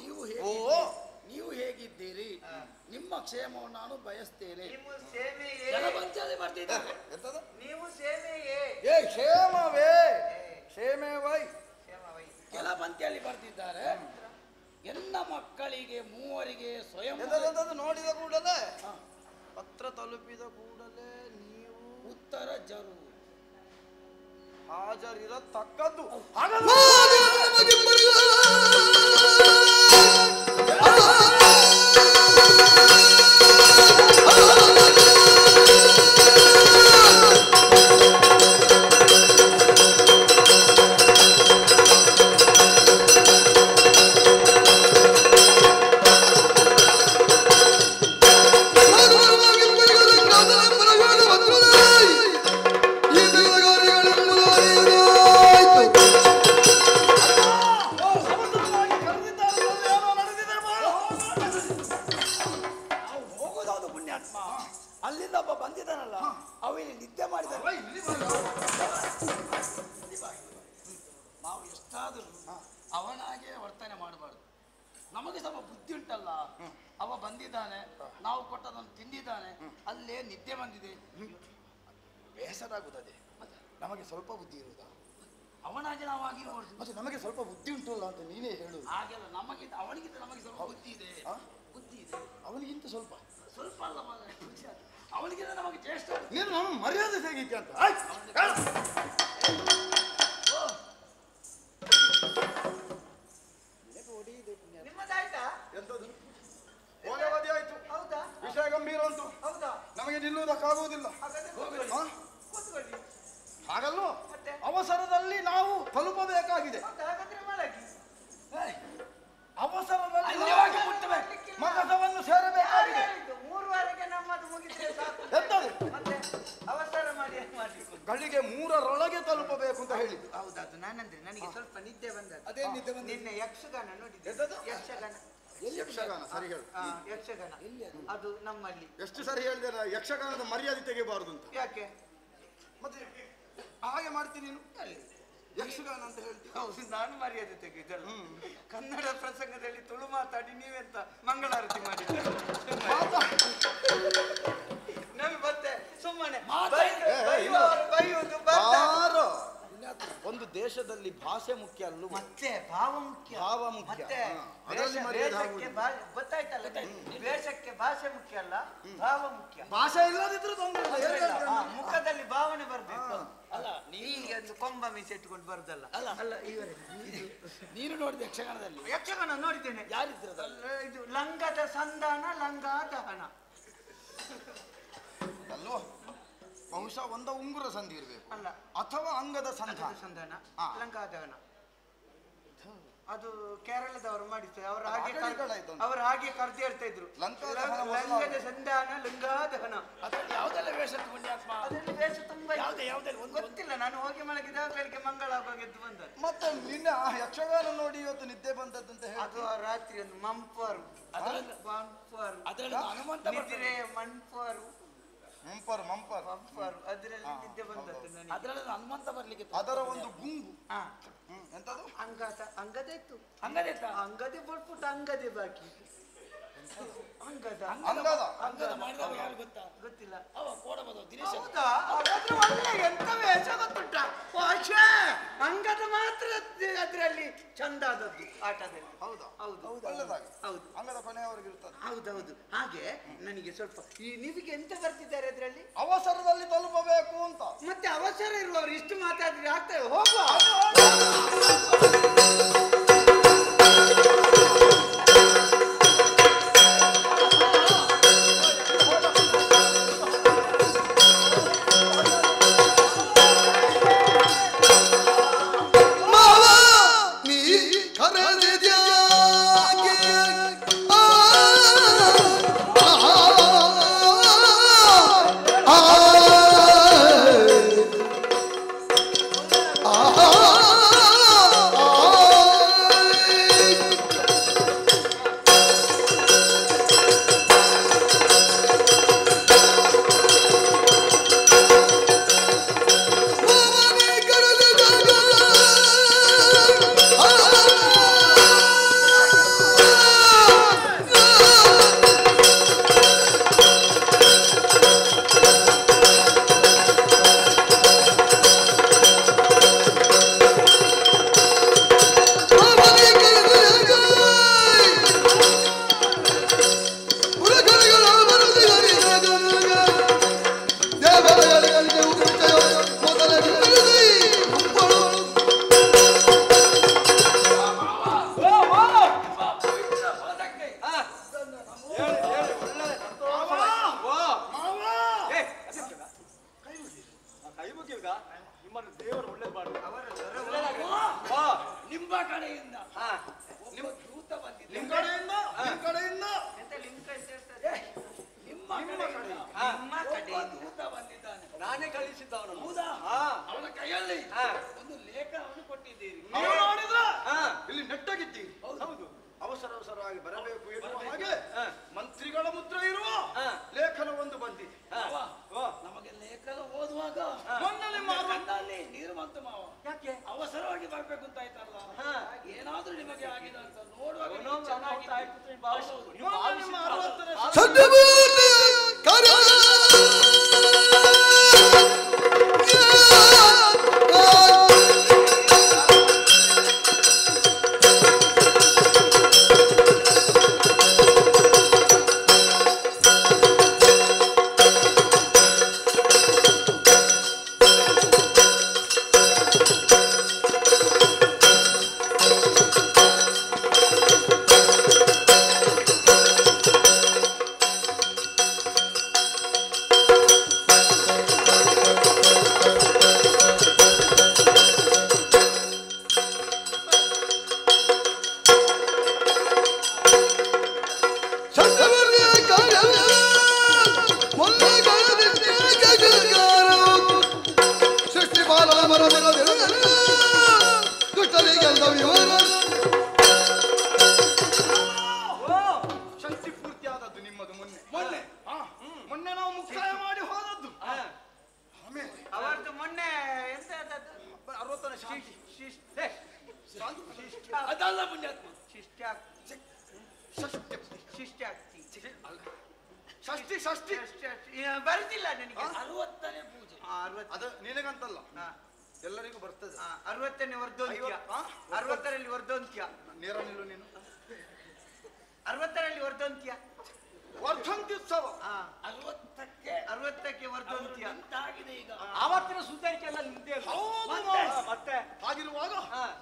ನೀವು ಓ. ಹೇಗೆ ನೀವು ಹೇಗಿದ್ದೀರಿ? ನಿಮ್ಮ ಕ್ಷೇಮವನ್ನು ನಾನು ಬಯಸ್ತೇನೆ. ನೀವು ಸೇವೆಯೇ ಎಂತದ? ನೀವು ಸೇವೆಯೇ ಏ ಕ್ಷೇಮವೇ? ಕ್ಷೇಮೇ ವೈ? ಕ್ಷೇಮವೈ. ಕೆಲ ಪಂಕ್ತಿಯಲ್ಲಿ ಬರ್ತಿದ್ದಾರೆ. ಎಲ್ಲ ಮಕ್ಕಳಿಗೆ ಮೂವರಿಗೆ ಸ್ವಯಂ ಎಂತದಂತದ್ದು ನೋಡಿದ ಕೂಡಲೇ? ಪತ್ರ ತಲುಪಿದ ಕೂಡಲೇ ನೀವು ಉತ್ತರ ಜರು. ಹಾಜರಿರತಕ್ಕದ್ದು. ನಾವು ಮರ್ಯಾದೆ ಹೇಗಿದ್ದೆ ಅಂತ ಆಯ್ತು, ಹೇಳು. ಓ, ನಿಮ್ಮದಾಯ್ತಾ ಎಂತದು ಹೋಗವಧಿ ಆಯ್ತು ಹೌದಾ ವಿಷಯ ಗಂಭೀರ ಉಂಟು ಹೌದಾ ನಮಗೆ ನಿಲ್ಲುವುದಕ್ಕಾಗುವುದಿಲ್ಲ ಹಾಗಾದ್ರೆ ಹೋಗಲಿ. ಆ? ಕೂತ್ಕೊಳ್ಳಿ ಹಾಗಲ್ಲ ಮತ್ತೆ? ಅವಸರದಲ್ಲಿ ನಾವು ತಲುಪಬೇಕಾಗಿದೆ ಹೌದಾ ಹಾಗಾದ್ರೆ ಮಲಗಿ ಏಯ್, ಅವಸರದಲ್ಲಿ ಅಲ್ಲಿ ನಾವು ಹೋಗಿ ಮುಟ್ಟಬೇಕು ಮಗಸವನ್ನು ಯಾರು ಸೇರಬೇಕಾಗಿದೆ ಹೇಳಿದ್ದು? ಮೂರುವರೆಗೆ ನಮ್ಮದು ಮುಗಿದ್ರೆ ಸಾಕು ಎಂತದು ಮತ್ತೆ ಅವಸರ ಮಾಡಿ ಏನ್ ಮಾಡ್ಲಿಕ್ಕೆ ಉಂಟು? ಗಳಿಗೆ ಮೂರರೊಳಗೆ ತಲುಪಬೇಕು ಅಂತ ಹೇಳಿ. ಹೌದದು ನಾನಂದ್ರೆ ನನಗೆ ಸ್ವಲ್ಪ ನಿದ್ದೆ ಬಂದದ್ದು. ಅದೇ ನಿದ್ದೆ? ನಿನ್ನೆ ಯಕ್ಷಗಾನ ನೋಡಿದ್ದೆ? ಯಕ್ಷಗಾನ. ಯಕ್ಷಗಾನ ಸರಿ ಹೇಳು. ಯಕ್ಷಗಾನ. ಅದು? ನಮ್ಮಲ್ಲಿ. ಎಷ್ಟು ಸರಿ ಹೇಳಿದೆ ಯಕ್ಷಗಾನದ ಮರ್ಯಾದೆ ತೆಗೆಯಬಾರದು ಅಂತ. ಯಾಕೆ? ಮತ್ತೆ ಹಾಗೆ ಮಾಡ್ತೀನಿ ನೀನು? ಯಕ್ಷಗಾನ ಅಂತ ಹೇಳ್ತೀನಿ ಹೌದು ನಾನು ಮರ್ಯಾದೆ ತೆಗೆದಲ್ಲ ಕನ್ನಡ ಪ್ರಸಂಗದಲ್ಲಿ ತುಳು ಮಾತಾಡಿ ನೀವೆಂತ ಮಂಗಳಾರತಿ ಮಾಡಿದ್ದೆ ಸುಮ್ಮನೆ. ಒಂದು ದೇಶದಲ್ಲಿ ಭಾಷೆ ಮುಖ್ಯ ಅಲ್ಲ ಮತ್ತೆ ಭಾವ ಮುಖ್ಯ. ಭಾವ ಮುಖ್ಯ. ಗೊತ್ತಾಯ್ತಲ್ಲ ದೇಶಕ್ಕೆ ಭಾಷೆ ಮುಖ್ಯ ಅಲ್ಲ ಭಾವ ಮುಖ್ಯ. ಭಾಷೆ ಇಲ್ಲದಿದ್ರು ಮುಖದಲ್ಲಿ ಭಾವನೆ ಬರ್ಬೇಕು. ಅಲ್ಲ ನೀನು ಒಂದು ಕೊಂಬ ಮೀಸೆ ಇಟ್ಕೊಂಡು ಬರ್ದಲ್ಲ. ಅಲ್ಲ. ಅಲ್ಲ ಇವರೇ ನೀನು ನೋಡಿದ ಯಕ್ಷಗಾನದಲ್ಲಿ? ಯಕ್ಷಗಾನ ನೋಡಿದ್ದೇನೆ. ಯಾರಿದ್ರು ಅಲ್ಲ, ಇದು ಲಂಗದ ಸಂಧಾನ ಲಂಗಾದಹನ ಅಲ್ವಾ? ಬಹುಶಃ ಒಂದ ಉಂಗುರ ಸಂಧಿ ಇರಬೇಕು. ಅಲ್ಲ. ಅಥವಾ ಅಂಗದ ಸಂಧ. ಸಂಧಾನ ಹಾ. ಲಂಗಾದಹನ ಅದು ಕೇರಳದವರು ಮಾಡಿದ್ರು ಅವ್ರ ಹಾಗೆ ಅವ್ರ ಹಾಗೆ ಕರ್ದಿ ಹೇಳ್ತಾ ಇದ್ರು. ಲಂಗದ ಸಂಧಾನ ಲಂಗಾದಹನ. ಯಾವ್ದೆಲ್ಲ ವೇಷ ಅದರಲ್ಲಿ ವೇಷ ತುಂಬಾ. ಯಾವುದೇ ಒಂದು ಗೊತ್ತಿಲ್ಲ. ನಾನು ಹೋಗಿ ಮಲಗಿದ ಬೆಳಿಗ್ಗೆ ಮಂಗಳ ಆಗುವಾಗ ಎದ್ದು ಬಂದದ್ದು. ಮತ್ತೆ ನಿನ್ನ ಯಕ್ಷಗಾನ ನೋಡಿ ಇವತ್ತು ನಿದ್ದೆ ಬಂದದ್ದು ಅಂತ ಹೇಳಿ ಅದು ಆ ರಾತ್ರಿ ಒಂದು ಮಂಪರು ಮಂಪರು. ಅದರಲ್ಲಿ ಹನುಮಂತ. ನಿದ್ರೆ ಮಂಪರು. ಮಂಪರ್ ಮಂಪರ್. ಮಂಪರು. ಅದರಲ್ಲಿ ನಿದ್ದೆ ಬಂದದ್ದು ನನಗೆ. ಅದರಲ್ಲಿ ಹನುಮಂತ ಬರ್ಲಿಕ್ಕೆ ಅದರ ಒಂದು ಗುಂಗು. ಹಾ. ಎಂತದು? ಅಂಗಾತ ಅಂಗದ ಇತ್ತು ಹಂಗದೆತ್ತ? ಅಂಗದೆ ಬಿಟ್ಬಿಟ್ಟು ಅಂಗದೆ ಬಾಕಿ. ಅಂಗದ. ಅಂಗದ ಅಂಗದ ಮಾಡಿದವ ಯಾರು ಗೊತ್ತಾ? ಗೊತ್ತಿಲ್ಲ. ಅವ ದಿನೇಶ್ ಹೌದಾ? ಹಾಗಾದ್ರೆ ಒಳ್ಳೆ ಎಂತ ವೇಷ ಗೊತ್ತುಂಟ? ಅಂಗದ ಮಾತ್ರ ಅದರಲ್ಲಿ ಚಂದ ಆದದ್ದು ಆಟದಲ್ಲಿ. ಹೌದಾ? ಹೌದು. ಒಳ್ಳೆದಾಗಿ ಹೌದು. ಅಂಗದ ಕೊನೆಯವರೆಗೆ ಇರ್ತದೆ. ಹೌದೌದು. ಹಾಗೆ ನನಗೆ ಸ್ವಲ್ಪ ಈ ನಿಮಗೆ ಎಂತ ಬರ್ತಿದ್ದಾರೆ ಅದರಲ್ಲಿ? ಅವಸರದಲ್ಲಿ ತಲುಪಬೇಕು ಅಂತ. ಮತ್ತೆ ಅವಸರ ಇರುವವರು ಇಷ್ಟು ಮಾತಾಡಿದ್ರೆ ಆಗ್ತದೆ. ಹೋಗುವ.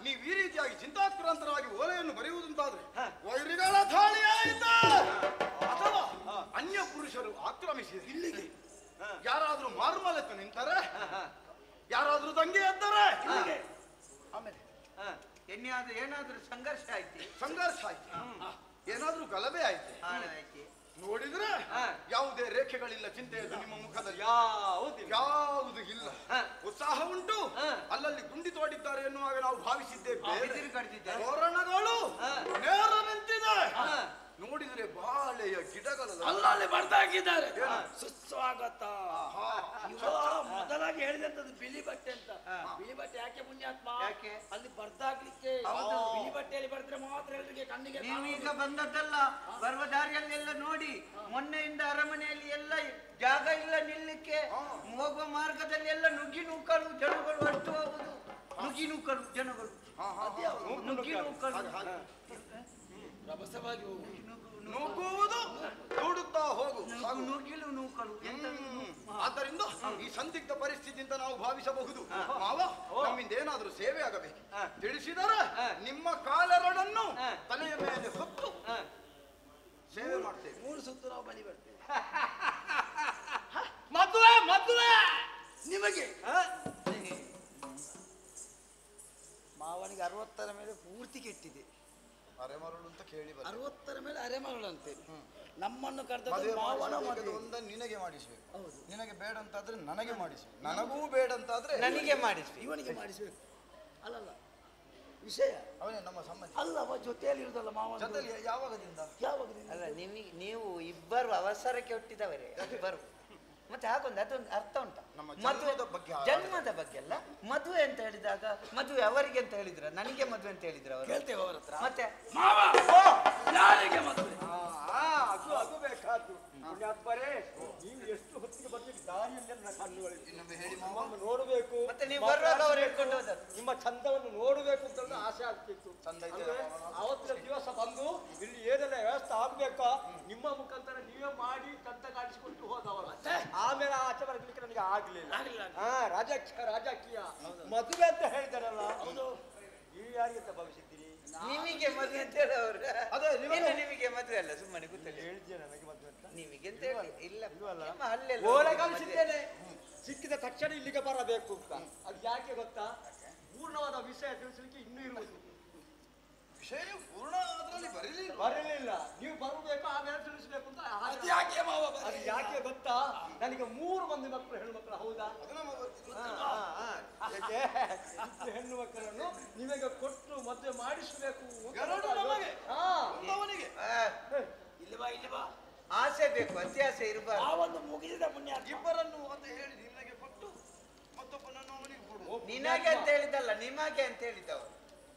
ನೀವು ಈ ರೀತಿಯಾಗಿ ಚಿಂತಾಕ್ರಾಂತರಾಗಿ ಓಲೆಯನ್ನು ಬರೆಯುವುದಂತಾದ್ರೆ. ವೈರಿಗಳ ದಾಳಿ ಆಯಿತು ಅಥವಾ ಅನ್ಯ ಪುರುಷರು ಆಕ್ರಮಿಸಿದ ಇಲ್ಲಿಗೆ. ಯಾರಾದ್ರೂ ಮಾರುಮಲೆತ್ತು ನಿಂತಾರೆ ಯಾರಾದ್ರೂ ತಂಗಿ ಎದ್ದರೆ. ಆಮೇಲೆ. ಎನ್ಯಾದ್ರು ಏನಾದ್ರೂ ಸಂಘರ್ಷ ಆಯ್ತು. ಸಂಘರ್ಷ ಆಯ್ತು. ಏನಾದ್ರೂ ಗಲಭೆ ಆಯ್ತು. ನೋಡಿದ್ರೆ ಹಾ. ಯಾವುದೇ ರೇಖೆಗಳಿಲ್ಲ ಚಿಂತೆ ನಿಮ್ಮ ಮುಖದಲ್ಲಿ. ಯಾವುದು ಯಾವುದು ಇಲ್ಲ. ಹಾ. ಉತ್ಸಾಹ ಉಂಟು. ಹಾ. ಅಲ್ಲಲ್ಲಿ ಗುಂಡಿ ತೋಡಿದ್ದಾರೆ ಎನ್ನುವಾಗ ನಾವು ಭಾವಿಸಿದ್ದೇವೆ ನೇರ ನಿಂತಿದೆ. ಹಾ. ನೋಡಿದ್ರೆ ಬಾಳೆಯ ಗಿಡಗಳ ಅಲ್ಲಲ್ಲಿ ಬರ್ದಾಕಿದ್ದಾರೆ ಸುಸ್ವಾಗತ. ಮೊದಲಾಗಿ ಹೇಳಿದಂತದ್ದು ಬಿಳಿ ಬಟ್ಟೆ ಅಂತ. ಬಿಳಿ ಬಟ್ಟೆ ಯಾಕೆ ಪುಣ್ಯಾತ್ಮ ಯಾಕೆ? ಅಲ್ಲಿ ಬರ್ದಾಕ್ಲಿಕ್ಕೆ ಹೌದು. ಬಿಳಿ ಬಟ್ಟೆಯಲ್ಲಿ ಬರ್ದ್ರೆ ಮಾತ್ರ ಹೇಳಿದ್ರೆ ಕಣ್ಣಿಗೆ ನೀವೀಗ ಬಂದದ್ದಲ್ಲ ಬರುವ ದಾರಿಯಲ್ಲೆಲ್ಲ ನೋಡಿ ಮೊನ್ನೆಯಿಂದ ಅರಮನೆಯಲ್ಲಿ ಎಲ್ಲ ಜಾಗ ಇಲ್ಲ ನಿಲ್ಲಿಕ್ಕೆ ಹೋಗುವ ಮಾರ್ಗದಲ್ಲಿ ಎಲ್ಲ ನುಗ್ಗಿ ನೂಕಲು ಜನಗಳು ಅಷ್ಟು ಹೋಗುದು ನುಗ್ಗಿ ನುಕ್ಕಲು ಜನಗಳು. ನುಗ್ಗಿ ನೂಕಲು. ರಭಸವಾಗಿ ಹೋಗು ನುಗ್ಗುವುದು ನೋಡುತ್ತಾ ಹೋಗು. ನೂಕಲು. ಆದ್ದರಿಂದ ಈ ಸಂದಿಗ್ಧ ಪರಿಸ್ಥಿತಿಯಿಂದ ನಾವು ಭಾವಿಸಬಹುದು. ಮಾವ ನಮ್ಮಿಂದ ಏನಾದರೂ ಸೇವೆ ಆಗಬೇಕು. ತಿಳಿಸಿದರೆ ನಿಮ್ಮ ಕಾಲರಡನ್ನು ತಲೆಯ ಮೇಲೆ ಹೊತ್ತು. ಸೇವೆ ಮಾಡ್ತೇವೆ. ಮೂರು ಸುತ್ತು ನಾವು ಬಲಿ ಬರ್ತೇವೆ. ಮದುವೆ ಮದುವೆ! ನಿಮಗೆ. ಮಾವನಿಗೆ ಅರವತ್ತರ ಮೇಲೆ ಪೂರ್ತಿ ಕೆಟ್ಟಿದೆ. ಅರೆಮರಳು ಅಂತ ಕೇಳಿ. ಅರವತ್ತರ ಮೇಲೆ ಅರೆಮರಳಂತೆ ನಮ್ಮನ್ನು ಕರೆದ ಮಾವನ ಒಂದನ್ನು ನಿನಗೆ ಮಾಡಿಸಬೇಕು. ಹೌದು. ನಿನಗೆ ಬೇಡ ಅಂತಾದ್ರೆ ನನಗೆ ಮಾಡಿಸಬೇಕು. ನನಗೂ ಬೇಡ ಅಂತಾದ್ರೆ ನನಗೆ ಮಾಡಿಸಿ ಇವನಿಗೆ ಮಾಡಿಸ್ಬೇಕು. ಅಲ್ಲಲ್ಲ. ವಿಷಯ. ಅವನೇ ನಮ್ಮ ಸಂಬಂಧ. ಅಲ್ಲವ ಜೊತೆಯಲ್ಲಿ ಇರುದಲ್ಲ ಮಾವ ಜೊತೆಯಲ್ಲಿ ಯಾವಾಗದಿಂದ? ಯಾವಾಗದಿಂದ? ಅಲ್ಲ ನಿಮಗೆ ನೀವು ಇಬ್ಬರು ಅವಸರಕ್ಕೆ ಹುಟ್ಟಿದವರೇ ಇಬ್ಬರು. ಮತ್ತೆ ಹಾಗೊಂದು ಅದೊಂದು ಅರ್ಥ ಉಂಟ. ನಮ್ಮ ಮದುವೆ ಜನ್ಮದ ಬಗ್ಗೆ ಜನ್ಮದ ಬಗ್ಗೆ ಅಲ್ಲ. ಮದುವೆ ಅಂತ ಹೇಳಿದಾಗ ಮದುವೆ ಅವರಿಗೆ ಅಂತ ಹೇಳಿದ್ರ ನನಗೆ ಮದುವೆ ಅಂತ ಹೇಳಿದ್ರ ಅವರು? ಹೇಳ್ತೇವೆ ಅವರ ಹತ್ರ. ಮತ್ತೆ? ಮಾವ! ಯಾರಿಗೆ ಮದುವೆ? ಆ, ಅದು ಅದು ಬೇಕಾದ್ದು. ಪುಣ್ಯಾತ್ಮರೇ ನೀವು ಎಷ್ಟು ಹೊತ್ತಿಗೆ ಬರ್ಲಿಕ್ಕೆ ದಾರಿಯಲ್ಲೆಲ್ಲ ನಿಮ್ಮನ್ನು ನೋಡಬೇಕು. ನಿಮ್ಮ ಚಂದವನ್ನು ನೋಡಬೇಕು ಅಂತ ಆಸೆ ಆಗ್ತಿತ್ತು. ಅವತ್ತಿನ ದಿವಸ ಬಂದು ಇಲ್ಲಿ ಏನೆಲ್ಲ ವ್ಯವಸ್ಥೆ ಆಗ್ಬೇಕಾ? ನಿಮ್ಮ ಮುಖಾಂತರ ನೀವೇ ಮಾಡಿ ಚಂದ ಕಾಣಿಸಿಕೊಂಡು ಹೋದವಲ್ಲ ಆಮೇಲೆ ಆಚೆ ಬರ್ಲಿಕ್ಕೆ ನನಗೆ ಆಗ್ಲಿಲ್ಲ. ಹಾ ರಾಜಕೀಯ. ರಾಜಕೀಯ ಮದುವೆ ಅಂತ ಹೇಳಿದಾರಲ್ಲ ನೀವು ಯಾರಿಗೆ ಅಂತ ಭಾವಿಸಿದ್ದೀರಿ? ನಿಮಗೆ ಮದುವೆ ಅಂತ ಹೇಳೋರು. ಅದೇ, ನಿಮಗೆ- ಮದುವೆ ಅಲ್ಲ ಸುಮ್ಮನೆ ಗೊತ್ತಿಲ್ಲ ಹೇಳಿದ್ಯಾ ನನಗೆ. ನಿಮಗೆ ಹೇಳಿ. ಇಲ್ಲ. ನಿಮ್ಮ. ಸಿಕ್ಕಿದ. ತಕ್ಷಣ ಇಲ್ಲಿಗೆ ಬರಬೇಕು ಅಂತ. ಅದು ಯಾಕೆ ಗೊತ್ತಾ? ಪೂರ್ಣವಾದ ವಿಷಯ ತಿಳಿಸಲಿಕ್ಕೆ ಇನ್ನೂ ಇರುವುದು. ವಿಷಯ ಪೂರ್ಣ ಅದರಲ್ಲಿ ಬರಲಿಲ್ಲ. ಬರಲಿಲ್ಲ. ನೀವು ಬರಬೇಕು ಆಮೇಲೆ ತಿಳಿಸಬೇಕು ಅಂತ ಅದು ಯಾಕೆ ಮಾವ ಅದು ಯಾಕೆ ಗೊತ್ತಾ? ನನಗೆ ಮೂರು ಮಂದಿ ಮಕ್ಕಳು ಹೆಣ್ಣು ಮಕ್ಕಳು ಹೌದಾ? ಹೆಣ್ಣು ಮಕ್ಕಳನ್ನು ನಿಮಗೆ ಕೊಟ್ಟು ಮದುವೆ ಮಾಡಿಸಬೇಕು ಇಲ್ಲಿ ಬಾ ಇಲ್ಲಿ ಬಾ. ಆಸೆ ಬೇಕು ಅತ್ಯಾಸೆ ಇರಬಾರ್ದು. ಮುಗಿದ ಪುಣ್ಯ ಇಬ್ಬರನ್ನು ಒಂದು ಹೇಳಿ ನಿನಗೆ ಕೊಟ್ಟು ಮತ್ತೊಬ್ಬನನ್ನು ಅವನಿಗೆ ಕೊಡು. ನಿನಗೆ ಅಂತ ಹೇಳಿದಲ್ಲ ನಿಮಗೆ ಅಂತ ಹೇಳಿದವರು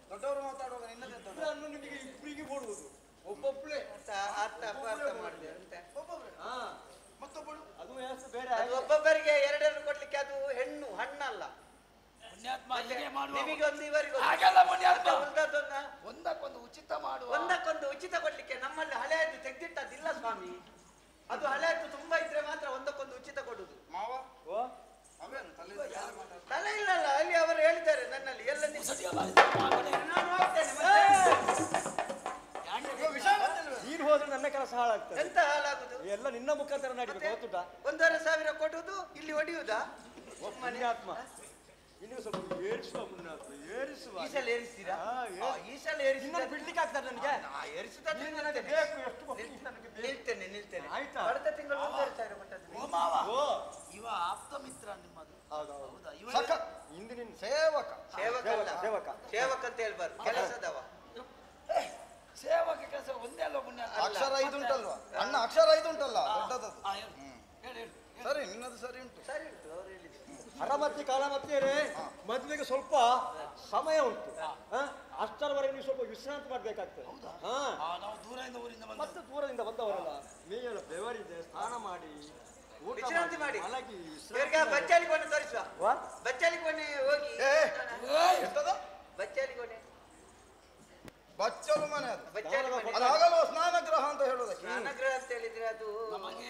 ದೊಡ್ಡವರು ಮಾತಾಡುವಾಗ ನಿನ್ನದೇ ದೊಡ್ಡ ಇಬ್ಬರನ್ನು ನಿಮಗೆ ಇಬ್ಬರಿಗೆ ಕೊಡುವುದು. ಒಬ್ಬೊಬ್ಳೆ ಅಂತ ಅರ್ಥ ಅಪಾರ್ಥ ಮಾಡಿದೆ ಅಂತ. ಹಾ. ಮತ್ತೊಬ್ಬಳು. ಅದು ಬೇರೆ ಒಬ್ಬೊಬ್ಬರಿಗೆ ಎರಡನ್ನು ಕೊಡ್ಲಿಕ್ಕೆ ಅದು ಹೆಣ್ಣು ಹಣ್ಣಲ್ಲ. ಪುಣ್ಯಾತ್ಮ ಹೀಗೆ ಮಾಡುವ ನಿಮಗೆ ಒಂದು ಇವರಿಗೆ ಹಾಗೆಲ್ಲ ಪುಣ್ಯಾತ್ಮ. ಒಂದಕ್ಕೊಂದು ಉಚಿತ ಮಾಡುವ. ಒಂದಕ್ಕೊಂದು ಉಚಿತ ಕೊಡ್ಲಿಕ್ಕೆ ನಮ್ಮಲ್ಲಿ ಹಳೆಯದು ತೆಗೆದಿಟ್ಟದಿಲ್ಲ ಸ್ವಾಮಿ. ಅದು ಹಳೆಯದು ತುಂಬಾ ಇದ್ರೆ ಮಾತ್ರ ಒಂದಕ್ಕೊಂದು ಉಚಿತ ಕೊಡುದು. ಮಾವ? ಓ? ತಲೆ ತಲೆ ಇಲ್ಲಲ್ಲ ಅಲ್ಲಿ ಅವರು ಹೇಳ್ತಾರೆ ನನ್ನಲ್ಲಿ ಎಲ್ಲ. ನಾನು ಹೋಗ್ತೇನೆ? ನೀನು ಹೋದ್ರೆ ನನ್ನ ಕೆಲಸ ಹಾಳಾಗ್ತದೆ. ಎಂತ ಹಾಳಾಗುದು? ಎಲ್ಲ ನಿನ್ನ ಮುಖಾಂತರ ನಡೀಬೇಕು ಗೊತ್ತುಂಟಾ? ಒಂದೂವರೆ ಸಾವಿರ ಕೊಡುದು ಇಲ್ಲಿ ಹೊಡೆಯುವುದಾ ಮನೆ ಆತ್ಮ ಇನ್ನು ಸ್ವಲ್ಪ ಏರಿಸುವ ಮುನ್ನಾತ್ಮ ಏರಿಸುವ ಈ ಸಲ ಏರಿಸ್ತೀರಾ? ಹಾ, ಏರ್- ಆ, ಈ ಸಲ ಏರಿಸಿದ ನಿನ್ನನ್ನು ಬಿಡ್ಲಿಕ್ಕೆ ಆಗ್ತದೆ ನನಗೆ. ನಾ ನೀನು ನನಗೆ ಬೇಕು ಎಷ್ಟು ಕೊಡ್ತೀನಿ ನನಗೆ ಬೇಕು. ನಿಲ್ತೇನೆ ನಿಲ್ತೇನೆ. ಆಯ್ತಾ? ಕಳೆದ ತಿಂಗಳು ಒಂದೂವರೆ ಸಾವಿರ ಕೊಟ್ಟದ್ದು ಓ ಮಾವ. ಓ ಇವ ಆಪ್ತ ಮಿತ್ರ ನಿಮ್ಮದು. ಹೌದು ಹೌದು? ಇವ ಇಂದಿನ ಸೇವಕ. ಸೇವಕ ಅಲ್ಲ ಸೇವಕ. ಸೇವಕ. ಅಂತ ಹೇಳ್ಬಾರ್ದು. ಕೆಲಸದವ. ಸೇವಕ ಕೆಲಸ ಒಂದೇ ಅಲ್ಲ. ಪುಣ್ಯಾತ್ಮ ಅಕ್ಷರ ಐದು ಉಂಟಲ್ವಾ? ಅಣ್ಣ ಅಕ್ಷರ ಐದು ಉಂಟಲ್ಲ? ದೊಡ್ಡದದು. ಹೇಳಿ. ಹೇಳಿ ಹೇಳು, ಹೇಳು, ಹೇಳು. ಸರಿ ನಿನ್ನದು ಸರಿ ಉಂಟು. ಸರಿ ಉಂಟು ಅವ್ರು ಹೇಳಿದ್ದು ಹರಮತಿ ಕಾಲಮತಿಯರೇ ಮದುವೆಗೆ ಸ್ವಲ್ಪ ಸಮಯ ಉಂಟು. ಹಾ? ಅಷ್ಟರವರೆಗೆ ನೀವು ಸ್ವಲ್ಪ ವಿಶ್ರಾಂತಿ ಮಾಡ್ಬೇಕಾಗ್ತದೆ. ಹಾ. ಆ, ನಾವು ದೂರದಿಂದ ಊರಿಂದ ಬಂದ ಮತ್ತೆ ದೂರದಿಂದ ಬಂದವರಲ್ಲ? ನೀವೆಲ್ಲ ಬೆವರಿದೆ ಸ್ನಾನ ಮಾಡಿ ಊಟ ವಿಶ್ರಾಂತಿ ಮಾಡಿ. ಬಚ್ಚಾಲಿ ಕೊನೆ ತೋರಿಸುವ? ಬಚ್ಚಾಲಿ ಕೊನೆ ಹೋಗಿ. ಬಚ್ಚಾಲಿ ಕೊನೆ ಬಚ್ಚಲು ಮನೆ ಅದು. ಸ್ನಾನಗ್ರಹ ಅಂತ ಹೇಳೋದಕ್ಕೆ. ಸ್ನಾನಗ್ರಹ ಅಂತ ಹೇಳಿದ್ರೆ ಅದು ನಮಗೆ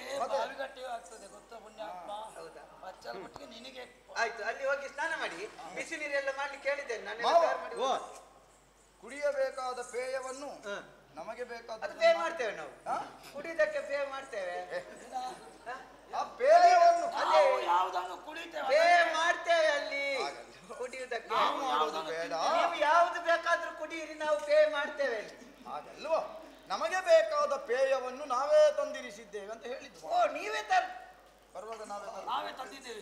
ಗೊತ್ತಾ ಪುಣ್ಯಾತ್ಮ? ಹೌದಾ? ಬಚ್ಚಲ ಮಟ್ಟಿಗೆ ನಿನಗೆ ಆಯ್ತು ಅಲ್ಲಿ ಹೋಗಿ ಸ್ನಾನ ಮಾಡಿ. ಬಿಸಿ ನೀರೆಲ್ಲ ಮಾಡ್ಲಿಕ್ಕೆ ಹೇಳಿದ್ದೇನೆ ನಾನು ಮಾವ. ತಯಾರು ಮಾಡಿ ಕುಡಿಯಬೇಕಾದ ಪೇಯವನ್ನು ನಮಗೆ ಬೇಕಾದ ಅದು ಪೇ ಮಾಡ್ತೇವೆ ನಾವು. ಕುಡಿದಕ್ಕೆ ಪೇ ಮಾಡ್ತೇವೆ. ಹ? ಆ ಪೇಯವನ್ನು ಅದೇ. ನಾವು ಯಾವುದನ್ನು ಕುಡಿತೇವೆ ಪೇ ಮಾಡ್ತೇವೆ ಅಲ್ಲಿ. ಕುಡಿಯುವುದಕ್ಕೆ. ನಾವು ಮಾಡುವುದು ಬೇಡ. ನೀವು ಯಾವ್ದು ಬೇಕಾದ್ರೂ ಕುಡಿಯಿರಿ ನಾವು ಪೇ ಮಾಡ್ತೇವೆ ಅಲ್ಲಿ. ಹಾಗಲ್ವಾ? ನಮಗೆ ಬೇಕಾದ ಪೇಯವನ್ನು ನಾವೇ ತಂದಿರಿಸಿದ್ದೇವೆ ಅಂತ ಹೇಳಿದ್ವು? ಓ ನೀವೇ ತರ ಬರುವಾಗ ನಾವೇ ತಂದು- ನಾವೇ ತಂದಿದ್ದೇವೆ.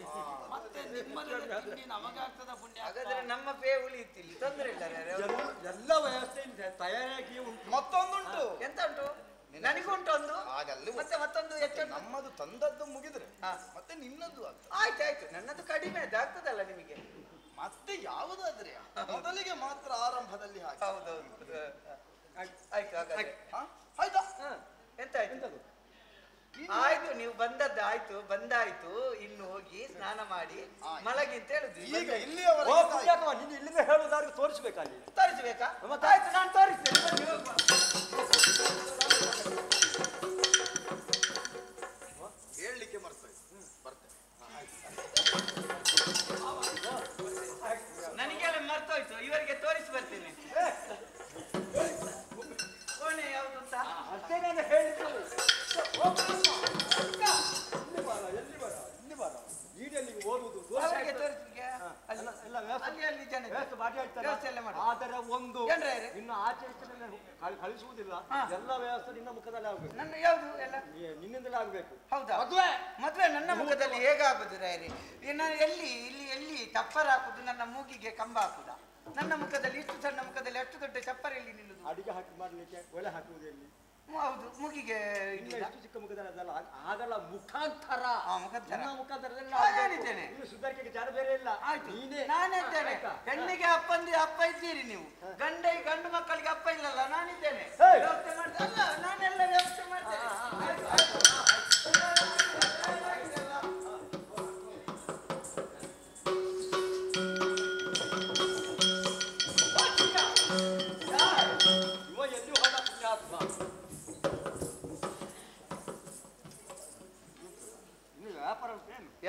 ಮತ್ತೆ ನಿಮ್ಮಲ್ಲಿ ತಿಂಡಿ ನಮಗೆ ಆಗ್ತದ ಪುಣ್ಯಾತ್ಮ ಹಾಗಾದ್ರೆ ನಮ್ಮ ಪೇ ಉಳಿಯುತ್ತಿಲ್ಲ ತೊಂದ್ರೆ ಇಲ್ಲ ಎಲ್ಲ- ವ್ಯವಸ್ಥೆ ವ್ಯವಸ್ಥೆಯಿಂದ ತಯಾರಾಗಿ ಉಂಟು. ಮತ್ತೊಂದುಂಟು. ಎಂತ ಉಂಟು? ನನಗುಂಟು ಒಂದು ಹಾಗಲ್ವ ಮತ್ತೆ ಮತ್ತೊಂದು ಹೆಚ್ಚುಂಟು ನಮ್ಮದು ತಂದದ್ದು ಮುಗಿದ್ರೆ. ಹಾ. ಮತ್ತೆ ನಿನ್ನದ್ದು ಆಯ್ತು ಆಯ್ತು. ನನ್ನದು ಕಡಿಮೆ ಅದು ಆಗ್ತದಲ್ಲ ನಿಮಗೆ. ಮತ್ತೆ ಯಾವುದಾದ್ರೆ? ಮೊದಲಿಗೆ ಮಾತ್ರ ಆರಂಭದಲ್ಲಿ ಹಾಗೆ. ಹೌದೌದು. ಆಯ್ತು? ಆಯ್ತಾ. ಎಂತ ಆಯ್ತು? ಎಂತದು? ಆಯ್ತು ನೀವು ಬಂದದ್ದು ಆಯ್ತು ಬಂದಾಯ್ತು ಇನ್ನು ಹೋಗಿ ಸ್ನಾನ ಮಾಡಿ. ಮಲಗಿ ಅಂತ ಹೇಳುದು. ಈಗ ಇಲ್ಲಿ ನೀನು ಇಲ್ಲಿಂದ ಹೇಳುವುದಾದ್ರೆ ತೋರಿಸ್ಬೇಕಾ ಅಲ್ಲಿ? ತೋರಿಸ್ಬೇಕಾ? ಮತ್ತೆ? ಆಯ್ತು ನಾನು ತೋರಿಸ್ತೇನೆ. ಅಲ್ಲಿ ಅಲ್ಲಿ ಜನ ಆದರೆ ಒಂದು? ಇನ್ನು ಆಚೆ ಈಚೆನೆಲ್ಲ ಕಳಿಸುವುದಿಲ್ಲ. ಎಲ್ಲ ವ್ಯವಸ್ಥೆ ನಿನ್ನ ಮುಖದಲ್ಲಿ ಆಗ್ಬೇಕು. ನನ್ನ ಯಾವುದು ಎಲ್ಲ? ನಿನ್ನಿಂದಲೇ ಆಗ್ಬೇಕು. ಹೌದಾ? ಮದುವೆ. ಮದುವೆ ನನ್ನ ಮುಖದಲ್ಲಿ ಹೇಗಾಗುದು ರಾಯರಿ ನಾನು ಎಲ್ಲಿ ಇಲ್ಲಿ ಎಲ್ಲಿ ಚಪ್ಪರ ಹಾಕುದು? ನನ್ನ ಮೂಗಿಗೆ ಕಂಬ ಹಾಕುದ? ನನ್ನ ಮುಖದಲ್ಲಿ ಇಷ್ಟು ಸಣ್ಣ ಮುಖದಲ್ಲಿ ಅಷ್ಟು ದೊಡ್ಡ ಚಪ್ಪರ ಎಲ್ಲಿ ನಿಲ್ಲುದು? ಅಡಿಗೆ ಹಾಕಿ ಮಾಡಲಿಕ್ಕೆ ಒಲೆ ಹಾಕುವುದು ಎಲ್ಲಿ? ಹ್ಮ್, ಹೌದು ಮುಗಿಗೆ. ಎಷ್ಟು ಚಿಕ್ಕ ಮುಖದಲ್ಲ ಆಗಲ್ಲ ಮುಖಾಂತರ. ಮುಖಾಂತರ. ಮುಖಾಂತರದಲ್ಲಿ. ಸುಧಾರಿಕೆಗೆ ಜನ ಬೇರೆ ಇಲ್ಲ. ಆಯ್ತು. ನೀನೇ. ನಾನಿದ್ದೇನೆ? ಹೆಣ್ಣಿಗೆ ಅಪ್ಪಂದಿ ಅಪ್ಪ ಇದ್ದೀರಿ ನೀವು. ಗಂಡ ಗಂಡು ಮಕ್ಕಳಿಗೆ ಅಪ್ಪ ಇಲ್ಲಲ್ಲ ನಾನಿದ್ದೇನೆ. ನಾನೆಲ್ಲ ವ್ಯವಸ್ಥೆ ಮಾಡ್ತೇನೆ.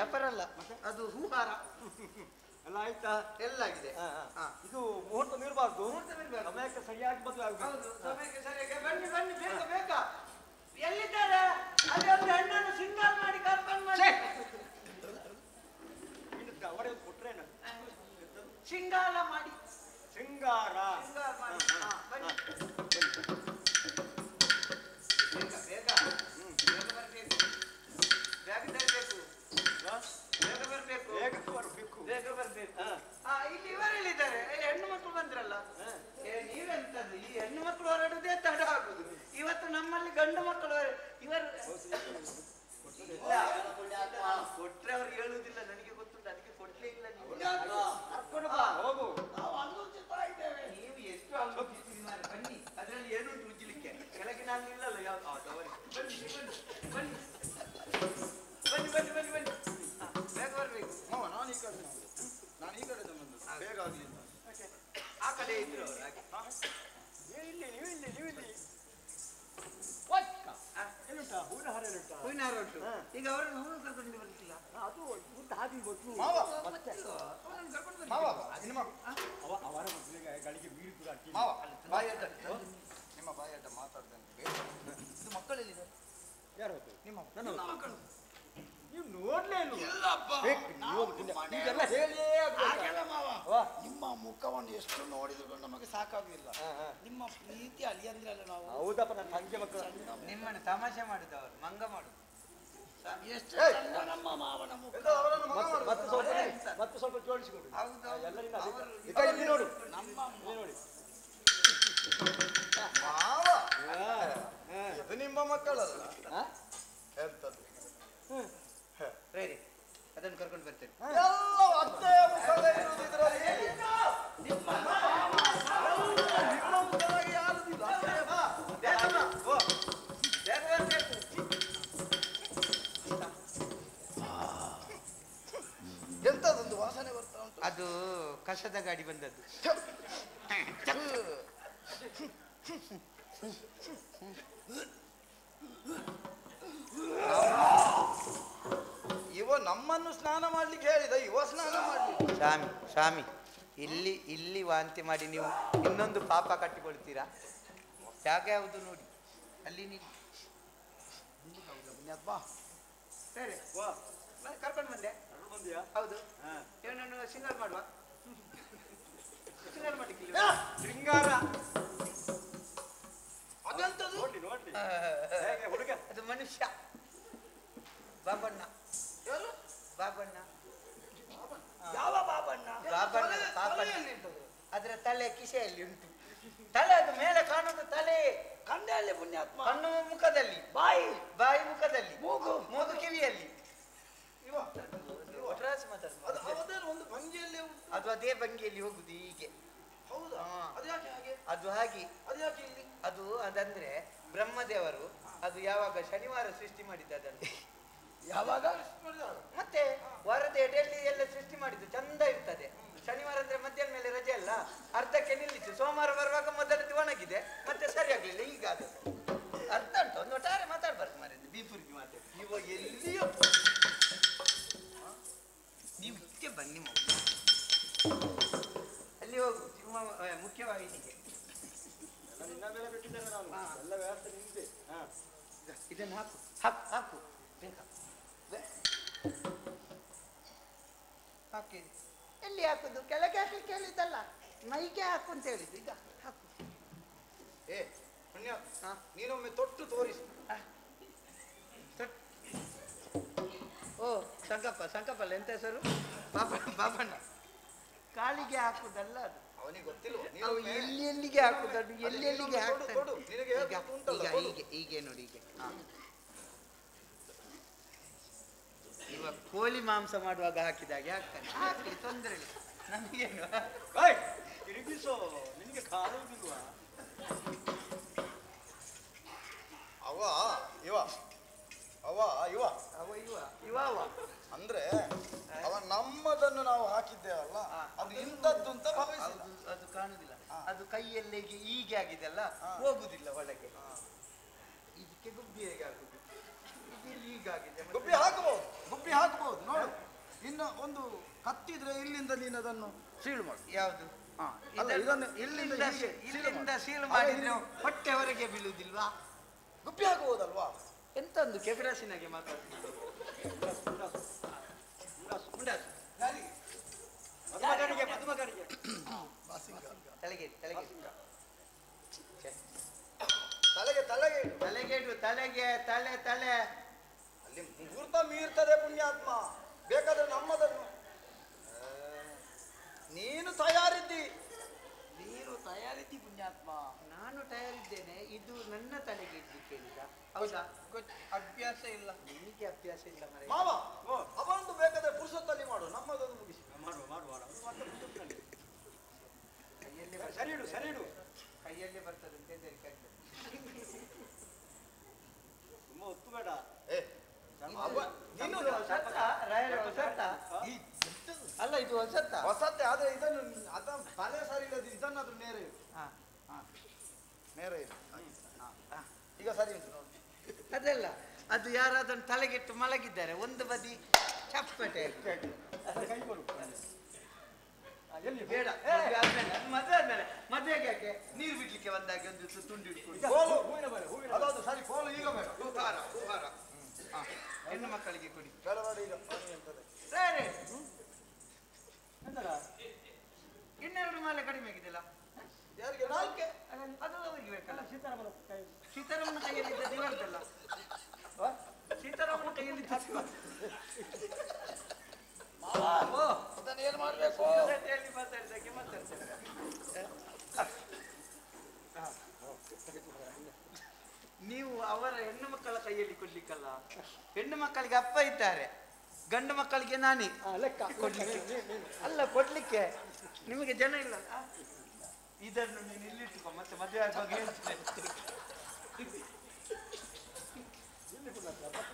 ವ್ಯಾಪಾರ ಅಲ್ಲ. ಅದು ಹೂಹಾರ. ಎಲ್ಲ ಆಯ್ತಾ? ಎಲ್ಲ ಆಗಿದೆ. ಇದು ಮುಹೂರ್ತ ಮೀರ್ಬಾರ್ದು. ಸಮಯಕ್ಕೆ ಸರಿಯಾಗಿ ಬದಲಾಗಬೇಕು ಸಮಯಕ್ಕೆ ಸರಿಯಾಗಿ. ಬನ್ನಿ ಬನ್ನಿ ಬೇಗ ಬೇಗ. ಎಲ್ಲಿದ್ದಾರೆ? ಅಲ್ಲಿ ಒಂದು ಹೆಣ್ಣನ್ನು ಸಿಂಗಲ್ ಮಾಡಿ ಕರ್ಕೊಂಡು ಮಾಡಿ ಸಿಂಗಾರ ಕೊಟ್ರೇನು ಮಾಡಿ. ಶೃಂಗಾರ ಸಿಂಗಾರ ಮಾಡಿ ಹಾ, ಬನ್ನಿ ಬೇಗ ಬೇಗ ಬೇಗ ಬರಬೇಕು ಬೇಗ ತರಬೇಕು ಹಾ? ಬೇಗ ಬರಬೇಕು ಬೇಗ ಬರಬೇಕು ಬೇಗ ಬರಬೇಕು ಹಾ. ಹಾ ಇಲ್ಲಿ ಇವರು ಎಲ್ಲಿದ್ದಾರೆ ಏ, ಹೆಣ್ಣು ಮಕ್ಕಳು ಬಂದ್ರಲ್ಲ ಏ ನೀವೆಂತದ್ದು ಈ ಹೆಣ್ಣು ಮಕ್ಕಳು ಹೊರಡುದೇ ತಡ ಆಗುದು ಇವತ್ತು ನಮ್ಮಲ್ಲಿ ಗಂಡು ಮಕ್ಕಳು ಇವರು ಕೊಟ್ರೆ ಅವ್ರು ಹೇಳುವುದಿಲ್ಲ ನನಗೆ ಗೊತ್ತುಂಟು ಅದಕ್ಕೆ ಕೊಡ್ಲೇ ಇಲ್ಲ ನೀವು. ಹೋಗು ನೀವು ಎಷ್ಟು ಬನ್ನಿ ಅದರಲ್ಲಿ ಏನುಂಟು ಉಜ್ಜಲಿಕ್ಕೆ ಕೆಳಗಿನ ಬನ್ನಿ ಬನ್ನಿ ಬನ್ನಿ ಬನ್ನಿ ಬನ್ನಿ ಬೇಗ ಬರ್ಬೇಕು ನಾನು ಈ ಕಡೆ ನಾನು ಈ ಕಡೆ ಬೇಗ ಆಗ್ಲಿಲ್ಲ ಆ ಕಡೆ ಇದ್ರು ಅವ್ರು ಹಾಗೆ ನೀವು ಇಲ್ಲಿ ನೀವು ಇಲ್ಲಿ ನೀವು ಇಲ್ಲಿ ಹೂವಿನ ಹಾರ ಉಂಟು ಈಗ ಬರ್ಲಿಲ್ಲ ಅದು ಹಾದಿ ಗೊತ್ತು ಮಾವ ಮತ್ತೆ ಅವರನ್ನು ಅವ ಅವರ ಮದುವೆಗೆ ಗಳಿಗೆ ಬೀರು ಕೂಡ ನಿಮ್ಮ ಬಾಯಿ ಅಡ್ಡ ಮಾತಾಡ್ದಂತೆ ಇದು ಮಕ್ಕಳೆಲ್ಲಿದೆ ಯಾರು ನಿಮ್ಮ ನನ್ನ ಮಕ್ಕಳು ನೀವು ನೋಡ್ಲೇ ಇಲ್ಲ ಇಲ್ಲಪ್ಪ. ಮಾವ. ವಾ. ನಿಮ್ಮ ಮುಖವನ್ನು ಎಷ್ಟು ನೋಡಿದ್ರು ನಮಗೆ ಸಾಕಾಗಲಿಲ್ಲ. ನಿಮ್ಮ ಪ್ರೀತಿ ಅಲ್ಲ ನಾವು. ಹೌದಪ್ಪ ನನ್ನ ತಂಗಿ ಮಕ್ಕಳು. ನಿಮ್ಮನ್ನು ತಮಾಷೆ ಮಾಡಿದವರು ಮಂಗ ಮಾಡುದು. ಎಷ್ಟು ನಮ್ಮ ಮಾವನ ಮುಖ. ಮತ್ತೆ ಸ್ವಲ್ಪ ಮತ್ತೆ ಸ್ವಲ್ಪ ಜೋಡಿಸಿಕೊಂಡು. ಎಲ್ಲರಿಗೂ ಇಲ್ಲಿ ನೋಡು. ನಮ್ಮ ನೋಡಿ. ಮಾವ. ಇದು ನಿಮ್ಮ ಮಕ್ಕಳಲ್ಲ? ಹಾ? ಎಂತದ್ದು ಸರಿ ಅದನ್ನು ಕರ್ಕೊಂಡು ಬರ್ತೇನೆ. ಎಂತದೊಂದು ವಾಸನೆ ಬರ್ತಾ ಉಂಟು. ಅದು ಕಸದ ಗಾಡಿ ಬಂದದ್ದು. ಇವ ನಮ್ಮನ್ನು ಸ್ನಾನ ಮಾಡ್ಲಿಕ್ಕೆ ಹೇಳಿದ ಇವ ಸ್ನಾನ ಮಾಡ್ಲಿಕ್ಕೆ ಸ್ವಾಮಿ ಸ್ವಾಮಿ ಇಲ್ಲಿ ಇಲ್ಲಿ ವಾಂತಿ ಮಾಡಿ ನೀವು ಇನ್ನೊಂದು ಪಾಪ ಕಟ್ಟಿಕೊಳ್ತೀರಾ? ಜಾಗ ಯಾವುದು ನೋಡಿ? ಅಲ್ಲಿ ನೀವು ಕರ್ಕೊಂಡು ಬಂದೆ. ಹೌದು. ಹಾ. ಇವನನ್ನು ಸಿಂಗಲ್ ಮಾಡುವ. ಸಿಂಗಲ್ ಮಾಡ್ಲಿಕ್ಕೆ ಶೃಂಗಾರ ಅದೆಂತದು ನೋಡ್ಲಿ ನೋಡ್ಲಿ ಹೇಗೆ ಹುಡುಗ ಅದು ಮನುಷ್ಯ ಬಾಬಣ್ಣ ಯಾರು? ಬಾಬಣ್ಣ ಯಾವ ಬಾಬಣ್ಣ ಬಾಬಣ್ಣ ತಲೆ- ಬಾಬಣ್ಣ ತಲೆಯಲ್ಲಿ ಎಂತದು? ಅದರ ಕಿಸೆಯಲ್ಲಿ ಉಂಟು. ತಲೆ ಅದು ಮೇಲೆ ಕಾಣುವುದು ತಲೆ. ಕಣ್ಣಲ್ಲಿ ಪುಣ್ಯಾತ್ಮ. ಕಣ್ಣು ಮುಖದಲ್ಲಿ. ಬಾಯಿ. ಬಾಯಿ ಮುಖದಲ್ಲಿ. ಮೂಗು. ಮೂಗು ಕಿವಿಯಲ್ಲಿ. ಒಂದು ಭಂಗಿಯಲ್ಲಿ. ಅದು ಅದೇ ಭಂಗಿಯಲ್ಲಿ ಹೋಗುದು ಹೀಗೆ. ಹೌದಾ? ಅದು ಹಾಗೆ? ಅದು ಹಾಗೆ. ಅದು ಯಾಕೆ ಇಲ್ಲಿ? ಅದು ಅದಂದ್ರೆ ಬ್ರಹ್ಮದೇವರು ಅದು ಯಾವಾಗ ಶನಿವಾರ ಸೃಷ್ಟಿ ಮಾಡಿದ್ದು ಅದನ್ನು ಯಾವಾಗ ನೋಡಿದಾಗ ಮತ್ತೆ ವಾರದ ಎಡೆಯಲ್ಲಿ ಎಲ್ಲ ಸೃಷ್ಟಿ ಮಾಡಿದ್ದು ಚಂದ ಇರ್ತದೆ ಶನಿವಾರ ಅಂದ್ರೆ ಮಧ್ಯಾಹ್ನ ಮೇಲೆ ರಜೆ ಅಲ್ಲ ಅರ್ಧಕ್ಕೆ ನಿಲ್ಲಿಸಿ ಸೋಮವಾರ ಬರುವಾಗ ಮೊದಲದ್ದು ಒಣಗಿದೆ ಮತ್ತೆ ಸರಿ ಆಗ್ಲಿಲ್ಲ ಈಗ ಅದು ಅರ್ಥ ಉಂಟು ಒಂದು ಒಟ್ಟಾರೆ ಮಾತಾಡ್ಬಾರ್ದು ಮಾರೆ ಬೀಪುರ್ಗಿ ಮಾತಾಡಿ ಇವ ಎಲ್ಲಿಯೋ ನೀವು ಇದಕ್ಕೆ ಬನ್ನಿ ಮಗು. ಅಲ್ಲಿ ಹೋಗು ಸಿಂಹ ಆ, ಮುಖ್ಯವಾಹಿನಿಗೆ ಎಲ್ಲ ನಿನ್ನ ಮೇಲೆ ಬಿಟ್ಟಿದ್ದೇನೆ ನಾನು ಹಾ. ಎಲ್ಲ ವ್ಯವಸ್ಥೆ ನಿಂತೆ ಹಾ ಇದನ್ನು ಹಾಕು ಹಾಕು ಹಾಕು ಬೇಗ ಹಾಕಿ ಎಲ್ಲಿ ಹಾಕುದು ಕೆಳಗೆ ಹಾಕ್ಲಿಕ್ಕೆ ಹೇಳಿದ್ದಲ್ಲ ಮೈಗೆ ಹಾಕು ಅಂತ ಹೇಳಿದ್ದು ಈಗ ಹಾಕು ಏ ಪುಣ್ಯ ಹಾ. ನೀನೊಮ್ಮೆ ತೊಟ್ಟು ತೋರಿಸು ಆ. ತೊಟ್- ಓ ಸಂಕಪ್ಪ ಸಂಕಪ್ಪ ಅಲ್ಲ ಎಂತ ಹೆಸರು ಬಾಬ ಬಾಬಣ್ಣ. ಕಾಲಿಗೆ ಹಾಕುದಲ್ಲ ಅದು. ಅವನಿಗೆ ಗೊತ್ತಿಲ್ಲ ಅವು ನೀನೊಮ್ಮೆ- ಎಲ್ಲಿ ಎಲ್ಲಿಗೆ ಹಾಕುದು ಅದು? ಎಲ್ಲಿ ಎಲ್ಲಿಗೆ ಹಾಕ್ತಾನೆ? ಈಗ ಈಗ ಹೀಗೆ ಹೀಗೆ ನೋಡಿ ಹೀಗೆ ಹಾ. ಇವಾಗ ಕೋಳಿ ಮಾಂಸ ಮಾಡುವಾಗ ಹಾಕಿದಾಗೆ ಹಾಕ್ತಾನೆ. ಹಾಕಿ ತೊಂದರೆ ಇಲ್ಲ. ನಮಗೇನು? ತಿರುಗಿಸೋ ಅವ ಇವ. ಅವ ಇವ. ಅವ ಇವ ಇವ ಅವ. ಅಂದ್ರೆ ಅವ ನಮ್ಮದನ್ನು ನಾವು ಹಾಕಿದ್ದೇವಲ್ಲ ಅದು ಇಂಥದ್ದು ಅಂತ ಅದು ಕಾಣುದಿಲ್ಲ. ಅದು ಕೈಯಲ್ಲಿಗೆ ಹೀಗೆ ಆಗಿದೆ ಅಲ್ಲ ಹೋಗುದಿಲ್ಲ ಒಳಗೆ. ಇದಕ್ಕೆ ಗುಬ್ಬಿ ಹೇಗೆ ಆಗುದು ಹೀಗಾಗಿದೆ ಗುಬ್ಬಿ ಹಾಕಬಹುದು ಗುಬ್ಬಿ ಹಾಕಬಹುದು ನೋಡು. ಇನ್ನು ಒಂದು ಕತ್ತಿದ್ರೆ ಇಲ್ಲಿಂದ ನೀನು ಅದನ್ನು ಸೀಳು ಮಾಡು? ಯಾವುದು? ಇಲ್ಲಿಂದ ಸೀಳು ಸೀಲು ಮಾಡಿದ್ರೆ ಹೊಟ್ಟೆ ಹೊರಗೆ ಬೀಳುವುದಿಲ್ವಾ? ಗುಬ್ಬಿ ಹಾಕಬಹುದಲ್ವಾ? ಎಂತ ಒಂದು ಕೆಬಿರಾಸಿನಾಗೆ ಮಾತಾಡ್ತೀನಿ ಮದುಮಗನಿಗೆ ತಲೆಗೆ ತಲೆ ತಲೆ ಅಲ್ಲಿ ಮುಹೂರ್ತ ಮೀರ್ತದೆ ಪುಣ್ಯಾತ್ಮ ಬೇಕಾದ್ರೆ ನಮ್ಮದನ್ನು ನೀನು ತಯಾರಿದ್ದಿ ನೀನು ತಯಾರಿದ್ದಿ ಪುಣ್ಯಾತ್ಮ ನಾನು ತಯಾರಿದ್ದೇನೆ ಇದು ನನ್ನ ತಲೆಗೆ ಇದ್ದು ಕೇಳಿದ ಹೌದಾ ಅಭ್ಯಾಸ ಇಲ್ಲ ನಿಮಗೆ ಅಭ್ಯಾಸ ಇಲ್ಲ ಮಾವ ಅವನದು ಬೇಕಾದ್ರೆ ಪುರುಷತ್ತಲ್ಲಿ ಮಾಡು ನಮ್ಮದನ್ನು ಮುಗಿಸಿ ಮಾಡುವ ಮಾಡುವ ಅದು ಮತ್ತೆ ಮುಂದಕ್ಕೆ ಕೈಯಲ್ಲೇ ಸರಿ ಇಡು ಸರಿ ಇಡು ಕೈಯಲ್ಲೇ ಬರ್ತದೆ ಅಂತ ಹೆದರಿಕೆ ಆಗ್ತದೆ ಅದು ಯಾರಾದನ್ನು ತಲೆಗೆಟ್ಟು ಮಲಗಿದ್ದಾರೆ. ಒಂದು ಬದಿ ಚಪ್ಪಟೆ. ಬೇಡ. ಮದುವೆ ಆದ್ಮೇಲೆ ಮದುವೆಗೆ ಯಾಕೆ ನೀರು ಬಿಡ್ಲಿಕ್ಕೆ ಬಂದಾಗ ಒಂದು ದಿವಸ ತುಂಡಿ ಹೆಣ್ಣು ಮಕ್ಕಳಿಗೆ ಕೊಡಿ. ಸರಿ? ಇನ್ನೆರಡು ಮಾಲೆ ಕಡಿಮೆ ಆಗಿದೆಲ್ಲ ಯಾರಿಗೆ? ನಾಲ್ಕೆ? ಅದು ಅವರಿಗೆ ಬೇಕಲ್ಲ. ಸೀತಾರಾಮನ ಕೈಯಲ್ಲಿ? ಕೈಯಲ್ಲಿ (laughs) ಏನ್ ಮಾಡ್ಬೇಕು? ಹೇಳಿ ಮಾತಾಡಿದಾಗೆ ಮಾತಾಡ್ತಾರೆ ನೀವು ಅವರ ಹೆಣ್ಣು ಮಕ್ಕಳ ಕೈಯಲ್ಲಿ ಕೊಡ್ಲಿಕ್ಕಲ್ಲ. ಹೆಣ್ಣು ಮಕ್ಕಳಿಗೆ ಅಪ್ಪ ಇದ್ದಾರೆ. ಗಂಡು ಮಕ್ಕಳಿಗೆ ನಾನೇ. ಲೆಕ್ಕ. ಕೊಡ್ಲಿಕ್ಕೆ ಅಲ್ಲ ಕೊಡ್ಲಿಕ್ಕೆ. ನಿಮಗೆ ಜನ ಇಲ್ಲ. ಇದನ್ನು ನೀನು ಇಲ್ಲಿಟ್ಟುಕೋ ಮತ್ತೆ ಮದುವೆ ಆಗುವಾಗ ಹೇಳ್ತೇನೆ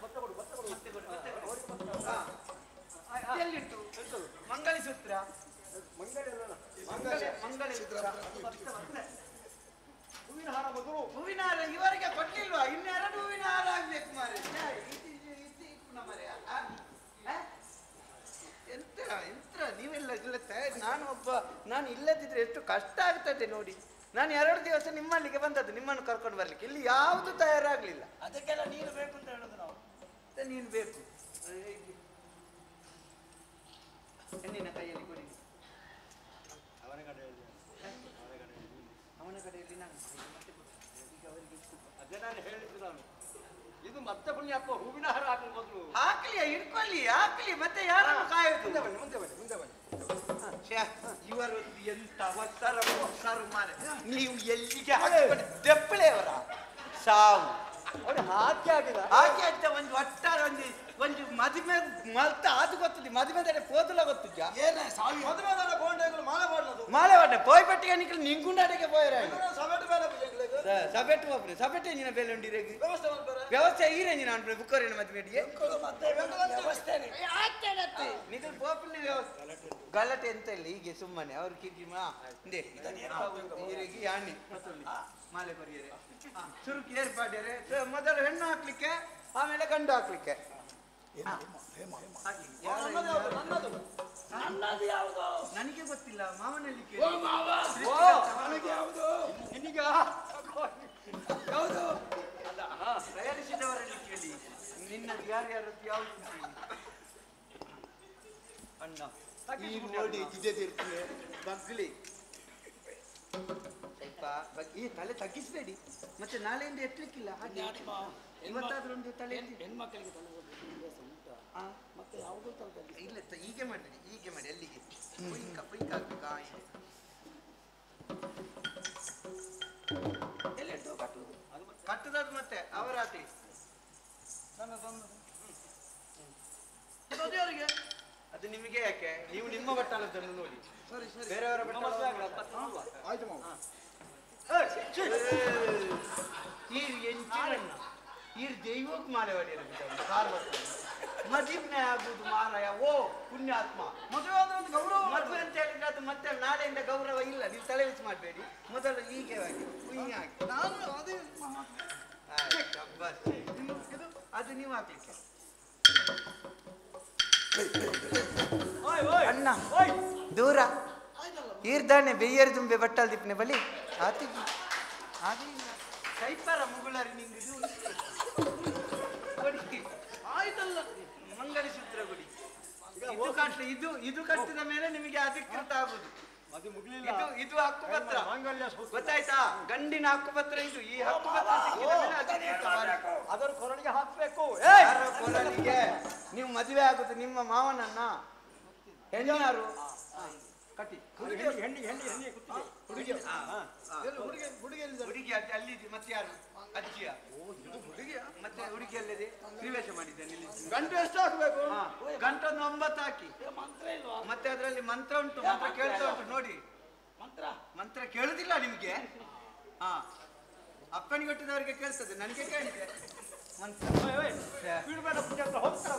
ಮತ್ತೆ ಕೊಡು, ಮತ್ತೆ ಕೊಡು. ಹಾ. ಎಲ್ಲಿಟ್ಟು ಮಂಗಲಸೂತ್ರ ಮಂಗಲ ಮಂಗಲಸೂತ್ರ ಹೂವಿನ ಹಾರ ಮೊದಲು ಹೂವಿನ ಹಾರ ಇವರಿಗೆ ಕೊಡ್ಲಿಲ್ವಾ ಇನ್ನೆರಡು ಹೂವಿನ ಹಾರ ಆಗ್ಬೇಕು ಮಾರೆ ಮರೆ ಎಂತ ಎಂತ ನೀವೆಲ್ಲ ಇಲ್ಲ ತಯಾರಿ ನಾನು ಒಬ್ಬ ನಾನು ಇಲ್ಲದಿದ್ರೆ ಎಷ್ಟು ಕಷ್ಟ ಆಗ್ತದೆ ನೋಡಿ. ನಾನು ಎರಡು ದಿವಸ ನಿಮ್ಮಲ್ಲಿಗೆ ಬಂದದ್ದು ನಿಮ್ಮನ್ನು ಕರ್ಕೊಂಡು ಬರ್ಲಿಕ್ಕೆ. ಇಲ್ಲಿ ಯಾವುದು ತಯಾರಾಗ್ಲಿಲ್ಲ. ಅದಕ್ಕೆಲ್ಲ ನೀನು ಬೇಕು ಅಂತ ಹೇಳೋದು ನಾವು. ನೀನು ಬೇಕು. ಹೆಣ್ಣಿನ ಕೈಯಲ್ಲಿ ಕೊಡಿ. ಅವನ ಕಡೆಯಲ್ಲಿ ಅವನ ಕಡೆಯಲ್ಲಿ ನಾನು. ಅದೇ ನಾನು ಹೇಳಿದ್ದು ನಾನು. ಇದು ಮತ್ತೆ ಪುಣ್ಯಪ್ಪ ಹೂವಿನ ಹಾರ ಹಾಕಲು ಮೊದಲು. ಹಾಕ್ಲಿ ಹಿಡ್ಕೊಳ್ಳಿ ಹಾಕ್ಲಿ ಮತ್ತೆ ಯಾರನ್ನು ಕಾಯೋದು? ಮುಂದೆ ಬನ್ನಿ ಮುಂದೆ ಬನ್ನಿ ಮುಂದೆ ಬನ್ನಿ. ಛೆ, ಇವರು ಎಂತ ಒತ್ತರ ಒತ್ತರು ಮಾರೆ. ನೀವು ಎಲ್ಲಿಗೆ ಹಾಕಿಕೊಂಡು ದೆಪ್ಪಳೆಯವರ? ಸಾವು. ಅವನು ಹಾಕಿ ಹಾಕಿದ ಹಾಗೆ ಅಂತ ಒಂದು ಒಟ್ಟಾರೆ ಒಂದು ಒಂದು ಮದುವೆ ಮಲ್ತ ಅದು ಗೊತ್ತಿದೆ ಮದುವೆ ಪೋದಲ ಗೊತ್ತುಜ ಏನೇ ಸಾವಿ ಮದುವೆದಾನ ಬೋಂಡೆಗಳು ಮಾಲೆ ಮಾಡ್ಲದು ಮಾಲೆ ಒಡ್ಡೆ ಪೋಯ್ ಪಟ್ಟಿಗೆ ನಿಕ್ಕಲು ನಿಂಗುಂಡಾಡಿಗೆ ಪೋಯರೆ ಬೇಡ ಬಿಜಂಗ್ಲೆಗ್. ಸಬೆಟ್ ಹೋಗ್ರಿ ಸಬೆಟ್ ಎಂಜಿನ ಬೇಲೆ ಉಂಡಿ ವ್ಯವಸ್ಥೆ ವ್ಯವಸ್ಥೆ ಈ ರೇಂಜಿನ ಅನ್ಬಿಡಿ ಬುಕ್ ಅವ್ರೇನು ಮತ್ತೆ ವ್ಯವಸ್ಥೆನೆ ನಿಖಲ್ ಪೋಪಲ್ನ ವ್ಯವಸ್ಥೆ. ಗಲಾಟೆ ಎಂತ ಇಲ್ಲ ಹೀಗೆ ಸುಮ್ಮನೆ. ಅವ್ರು ಕಿರ್ಕಿ ಮಾ. ಹಿಂದೆ ಈರಿಗೆ ಯಾಣಿ ಮಾಲೆ ಕೊರಿಯರೆ. ಸುರುಕಿ ಏರ್ಪಾಡ್ಯಾರೆ. ಮೊದಲು ಹೆಣ್ಣು ಹಾಕ್ಲಿಕ್ಕೆ ಆಮೇಲೆ ಗಂಡು ಹಾಕ್ಲಿಕ್ಕೆ. ನನಗೆ ಗೊತ್ತಿಲ್ಲ ಮಾವನಲ್ಲಿ ತಯಾರಿಸಿದವರಲ್ಲಿ ಕೇಳಿ ನಿನ್ನದು ಯಾರ್ಯಾರದ್ದು ಯಾವುದು. ಅಣ್ಣ ಈ ನೋಡಿ ಜಿದ್ದೆದಿರ್ತೀವಿ ಬಗ್ಲಿ ಸ್ವಲ್ಪ ಈ ತಲೆ ತಗ್ಗಿಸ್ಬೇಡಿ ಮತ್ತೆ ನಾಳೆಯಿಂದ ಎತ್ತಲಿಕ್ಕಿಲ್ಲ ಹಾಗೆ ಇವತ್ತಾದ್ರೂ ಒಂದು ತಲೆ ಎತ್ತಿ. ಹೆಣ್ಮಕ್ಳಿಗೆ ತಲೆ ಉಂಟಾ ಆ, ಮತ್ತೆ ಯಾವುದು ತಲೆ ಇಲ್ಲ ಹೀಗೆ ಮಾಡಿ ಹೀಗೆ ಮಾಡಿ ಅಲ್ಲಿಗೆ. ಪುಯ್ಕ ಪುಯ್ಕ ಹಾಕ್ಬೇಕು, ಆ, ಹೀಗೆ. ಎಲ್ಲಿಟ್ಟು ಕಟ್ಟುವುದು? ಕಟ್ಟದದ್ದು ಮತ್ತೆ ಅವರ ಹಾಕ್ಲಿ ಅದು ಯಾರಿಗೆ? ಅದು ನಿಮಗೆ ಯಾಕೆ? ನೀವು ನಿಮ್ಮ ಬಟ್ಟಲದನ್ನು ನೋಡಿ. ಸರಿ ಸರಿ. ಬೇರೆಯವರ ಬಟ್ಟಲ ಆಯ್ತು ಮಾವ. ಈರ್ ಎಂಚಿರಣ್ಣ ಈರ್ ದೈವಕ್ಕೆ ಮಾಲೆ ಹೊಡೆಯರು ಮದುವೆ ಆಗುದು ಮಾರಾಯ. ಓ ಪುಣ್ಯಾತ್ಮ. ಮದುವೆ ಆದ್ರೆ ಒಂದು ಗೌರವ ಮದುವೆ ಅಂತ ಹೇಳಿದ್ರೆ ಅದು ಮತ್ತೆ ನಾಳೆಯಿಂದ ಗೌರವ ಇಲ್ಲ. ನೀವು ತಲೆ ಬಿಸಿ ಮಾಡಬೇಡಿ. ಮೊದಲು ಹೀಗೆ ಆಗಿ ಪುಣ್ಯ ಹಾಕಿ. ನಾನು ಅದೇ ಅದು ನೀವು ಹಾಕ್ಲಿಕ್ಕೆ. ಅಣ್ಣ ಓಯ್. ದೂರ. ಈರ್ದಾಣೆ ಬೆಯ್ಯರ್ ತುಂಬೆ ಬಟ್ಟಲ್ ದಿಪ್ಪನೆ ಬಲಿ ಆತಿಗೆ ಆಗಲಿಲ್ಲ ಕೈಪಾರ ಮುಗುಳರಿ ನಿಂಗೆ ಇದು. ಕೊಡಿ. ಆಯ್ತಲ್ಲ. ಚಿತ್ರ ಕೊಡಿ. ಇದು ಕಟ್ಟ ಇದು ಇದು ಕಟ್ಟಿದ ಮೇಲೆ ನಿಮಗೆ ಅಧಿಕೃತ ಆಗುದು. ಅದು ಮುಗ್ಲಿಲ್ಲ. ಇದು ಇದು ಹಕ್ಕುಪತ್ರ. ಗೊತ್ತಾಯ್ತಾ? ಗಂಡಿನ ಹಕ್ಕುಪತ್ರ ಇದು. ಈ ಹಕ್ಕುಪತ್ರ ಸಿಕ್ಕಿದ ಮೇಲೆ ಅಧಿಕೃತ ಅದರ ಕೊರಳಿಗೆ ಹಾಕ್ಬೇಕು. ಕೊರಳಿಗೆ? ನೀವು ಮದುವೆ ಆಗುದು ನಿಮ್ಮ ಮಾವನನ್ನ. ಹೆಣ್ಣಾರು ಕಟ್ಟಿ. ಹೆಣ್ಣಿ ಹೆಣ್ಣಿ ಹೆಣ್ಣಿ ಹೆಣ್ಣಿ ಕುತ್ತಿಗೆ ಹುಡುಗಿ. ಎಲ್ಲಿ ಹುಡುಗಿ ಹುಡುಗಿ ಎಲ್ಲಿದ್ದಾರೆ? ಹುಡುಗಿ ಅಲ್ಲಿ ಅಲ್ಲಿದೆ ಮತ್ತೆ ಯಾರು? ಅಜ್ಜಿಯ. ಹುಡುಗಿಯ? ಮತ್ತೆ ಹುಡುಗಿ ಅಲ್ಲಿದೆ. ಪ್ರವೇಶ ಮಾಡಿದ್ದೇನೆ ಇಲ್ಲಿ ಗಂಟೆ ಎಷ್ಟು ಹಾಕ್ಬೇಕು? ಹಾ, ಗಂಟೊಂದು ಒಂಬತ್ತು ಹಾಕಿ. ಮಂತ್ರ ಇಲ್ವಾ? ಮತ್ತೆ ಅದರಲ್ಲಿ ಮಂತ್ರ ಉಂಟು ಮಂತ್ರ ಕೇಳ್ತಾ ಉಂಟು ನೋಡಿ. ಮಂತ್ರ? ಮಂತ್ರ ಕೇಳುದಿಲ್ಲ ನಿಮ್ಗೆ? ಹಾ. ಅಪ್ಪನಿಗೆ ಕೊಟ್ಟಿದವರಿಗೆ ಕೇಳ್ತದೆ ನನಗೆ ಕೇಳಿದೆ. ಮಂತ್ರ. ಓಯ್ ಓಯ್ ಬಿಡ್ಬೇಡ ಪುಣ್ಯ ಹತ್ರ ಹೋಗ್ತಾರ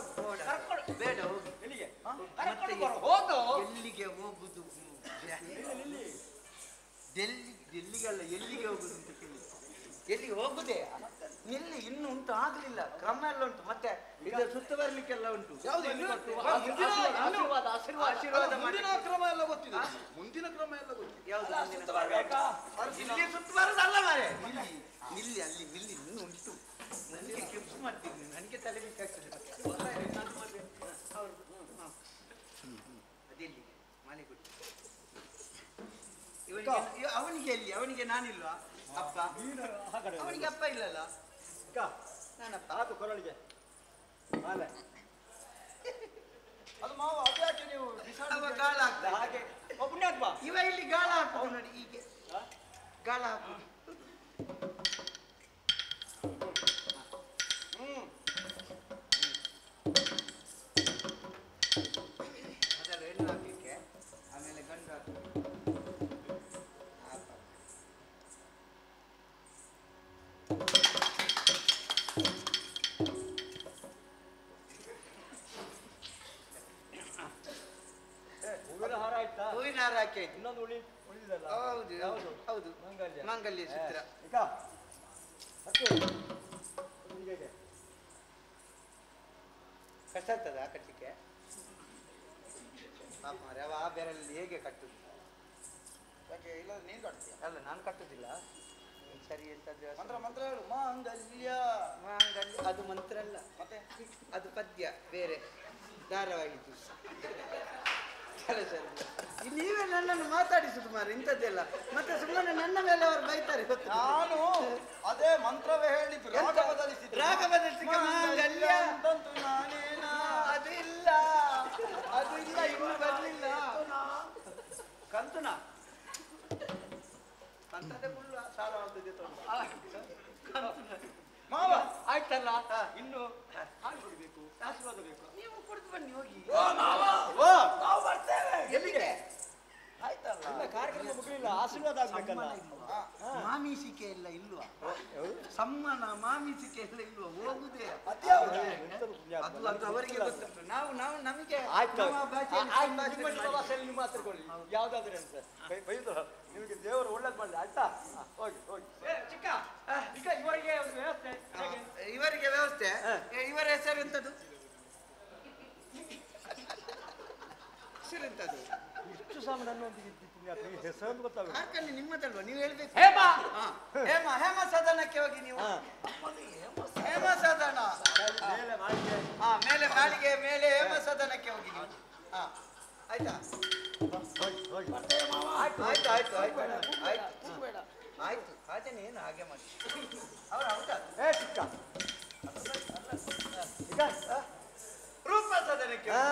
ಕರ್ಕೊಂಡು ಬೇಡ ಹೋಗಿ. ಎಲ್ಲಿಗೆ? ಹೋಗುದು ಕರ್ಕೊಂಡು ಬರೋ, ಹೋಗು. ಎಲ್ಲಿಗೆ ಹೋಗುದು? ಡೆಲ್ಲಿ ಡೆಲ್ಲಿಗಲ್ಲ ಎಲ್ಲಿಗೆ ಹೋಗುದು ಅಂತ ಕೇಳಿ. ಎಲ್ಲಿಗೆ ಹೋಗುದೇ? ನಿಲ್ಲಿ ಇನ್ನು ಉಂಟು ಆಗ್ಲಿಲ್ಲ. ಕ್ರಮ ಎಲ್ಲ ಉಂಟು. ಮತ್ತೆ ಇದು ಸುತ್ತ ಬರ್ಲಿಕ್ಕೆಲ್ಲ ಉಂಟು. ಆಶೀರ್ವಾದ, ಮುಂದಿನ- ಆಶೀರ್ವಾದ, ಅಲ್ಲ, ಮುಂದಿನ ಕ್ರಮ ಎಲ್ಲ ಗೊತ್ತಿದೆ ಮುಂದಿನ ಕ್ರಮ ಎಲ್ಲ ಗೊತ್ತಿದೆ ಯಾವ್ದು ಅಲ್ಲ? ಇಲ್ಲಿ ಸುತ್ತ ಬರೋದಲ್ಲ ಮಾರೆ ನಿಲ್ಲಿ ಅಲ್ಲಿ ನಿಲ್ಲಿ ಇನ್ನು ಉಂಟು. ನನಗೆ ಟಿಪ್ಸ್ ಮಾಡ್ತೀನಿ. ನನಗೆ ತಲೆ ಬೇಕಾಗ್ತದೆ ಹೌದು ಹ. ಅದೆಲ್ಲಿ ಮನೆ ಕೊಟ್ಟು ಇವನಿಗೆ ಇವ- ಅವನಿಗೆ ಎಲ್ಲಿ? ಅವನಿಗೆ ನಾನಿಲ್ವಾ? ಅಪ್ಪ? ಅವನಿಗೆ ಅಪ್ಪ ಇಲ್ಲಲ್ಲ? ನಾನಪ್ಪ. ಅದು ಕೊರಳಿಗೆ. ಮಾಲೆ ಅದು ಮಾವು ಅದ್ಯಾಕೆ ನೀವು ಬಿಸಾಡುವ ಅವ ಗಾಳ ಆಗ್ತದೆ ಹಾಗೆ. ಒಬ್ಬನೇ ಪುಣ್ಯಾತ್ಮ ಇವ ಇಲ್ಲಿ ಗಾಳ ಹಾಕೋ ನೋಡಿ ಹೀಗೆ? ಗಾಳ ಹಾಕುದು. ಹಾಕಿ. ಆಯ್ತು ಇನ್ನೊಂದು ಉಳಿ ಉಳಿದಲ್ಲ ಹೌದು ಹೌದು ಹೌದು. ಮಂಗಲ್ಯ. ಮಾಂಗಲ್ಯ ಹೀಗೆ ಕಷ್ಟ ಆಗ್ತದ ಕಟ್ಟಲಿಕ್ಕೆ ಪಾಪ ಮಾರ್ರೆ, ಅವ ಆ ಬೆರಳಲ್ಲಿ ಹೇಗೆ ಕಟ್ಟುದು? ಯಾಕೆ ಇಲ್ಲ ನೀನು ಕಟ್ತೀಯ? ಅಲ್ಲ ನಾನು ಕಟ್ಟುದಿಲ್ಲ. ಸರಿ ಎಂತದ್ದು ಮಂತ್ರ ಮಂತ್ರ ಹೇಳು. ಮಾಂಗಲ್ಯ. ಮಾಂಗಲ್ಯ ಅದು ಮಂತ್ರ ಅಲ್ಲ. ಮತ್ತೆ? ಅದು ಪದ್ಯ ಬೇರೆ. ಧಾರಾವಾಹಿದ್ದು ಸರಿ ಸರಿ ನೀವೇ ನನ್ನನ್ನು ಮಾತಾಡಿಸುದು ಮಾರ ಇಂಥದ್ದೆಲ್ಲ. ಮತ್ತೆ ಸುಮ್ಮನೆ ನನ್ನ ಮೇಲೆ ಅವರು ಬೈತಾರೆ ಗೊತ್ತು? ನಾನು ಅದೇ ಮಂತ್ರವೇ ಹೇಳಿದ್ದು ರಾಗ? ಬದಲಿಸಿದ್ದು. ರಾಗ ಬದಲಿಸಿ ಮಾಂಗಲ್ಯ ಅಂತಂತು ನಾನೇನಾ ಅದಿಲ್ಲ. ಅದಿಲ್ಲ ಇನ್ನು ಬರ್ಲಿಲ್ಲ. ಕಂತುನ? ಕಂತದೆ ಫುಲ್ ಸಾಲ ಆಗ್ತದೆ ಮಾವ? ಆಯ್ತಲ್ಲ? ಇನ್ನು ಹಾಲು ಕುಡಿಬೇಕು ಆಶೀರ್ವಾದ ಬೇಕು ನೀವು ಕುಡಿದು ಬನ್ನಿ ಹೋಗಿ. ಓ ಎಲ್ಲಿಗೆ? ಇನ್ನ ಕಾರ್ಯಕ್ರಮ ಮುಗಿಲಿಲ್ಲ ಆಶೀರ್ವಾದ ಆಗ್ಬೇಕಲ್ಲ. ಮಾಮೀಸಿಕೆ ಎಲ್ಲ ಇಲ್ವಾ? ಸಮ್ಮಾನ ಮಾಮೀಸಿಕೆ ಎಲ್ಲ ಇಲ್ವಾ? ಹೋಗುದೇ. ಅದು. ಅದು ಅವರಿಗೆ ಗೊತ್ತುಂಟು. ನಾವು ನಾವು ನಮಗೆ ಆಯ್ತು ನಮ್ಮ ಆಯ್ತು, ನಿಮ್ಮ ನೀವು ಮಾತಾಡ್ಕೊಳ್ಳಿ ಯಾವ್ದಾದ್ರೆ ಅಂತ ನಿಮಗೆ ದೇವರು ಒಳ್ಳೇದು ಮಾಡಲಿ ಆಯ್ತಾ? ಹೋಗಿ ಹೋಗಿ. ಏ, ಚಿಕ್ಕ ಈಗ ಇವರಿಗೆ ಒಂದು ವ್ಯವಸ್ಥೆ ಹೇಗೆ? ಇವರಿಗೆ ವ್ಯವಸ್ಥೆ? ಏ, ಇವರ ಹೆಸರು ಎಂತದ್ದು ಹೆಸರು ಎಂತದು? ಇಷ್ಟು ಸಮಯ ನನ್ನೊಂದಿಗೆ ಹೆಸರು ಕಾರ್ಕಲ್ಲಿ ನಿಮ್ಮದಲ್ವಾ? ನೀವು ಹೇಳ್ಬೇಕು. ಹೇಮ! ಹಾ. ಹೇಮ ಹೇಮ ಸದನಕ್ಕೆ ಹೋಗಿ ನೀವು. ಹೇಮ ಸದನ ಮೇಲೆ ಮಾಡಿಗೆ ಹಾ ಮೇಲೆ ಮಾಳಿಗೆ ಮೇಲೆ ಹೇಮ ಸದನಕ್ಕೆ ಹೋಗಿ ನೀವು. ಹಾ. ಆಯ್ತಾ? ಆಯ್ತು ಆಯ್ತು ಆಯ್ತು ಆಯ್ತು ಆಯ್ತು. ಆಯ್ತು ಆಯ್ತು ಹಾಗೇನೆ ಏನು ಹಾಗೆ ಮಾಡಿ ಅವ್ರು ಹೌದಾ? ಏ ಚಿಕ್ಕ. ಈಗ ಆ, ರೂಪ ಸದನಕ್ಕೆ ಹಾ,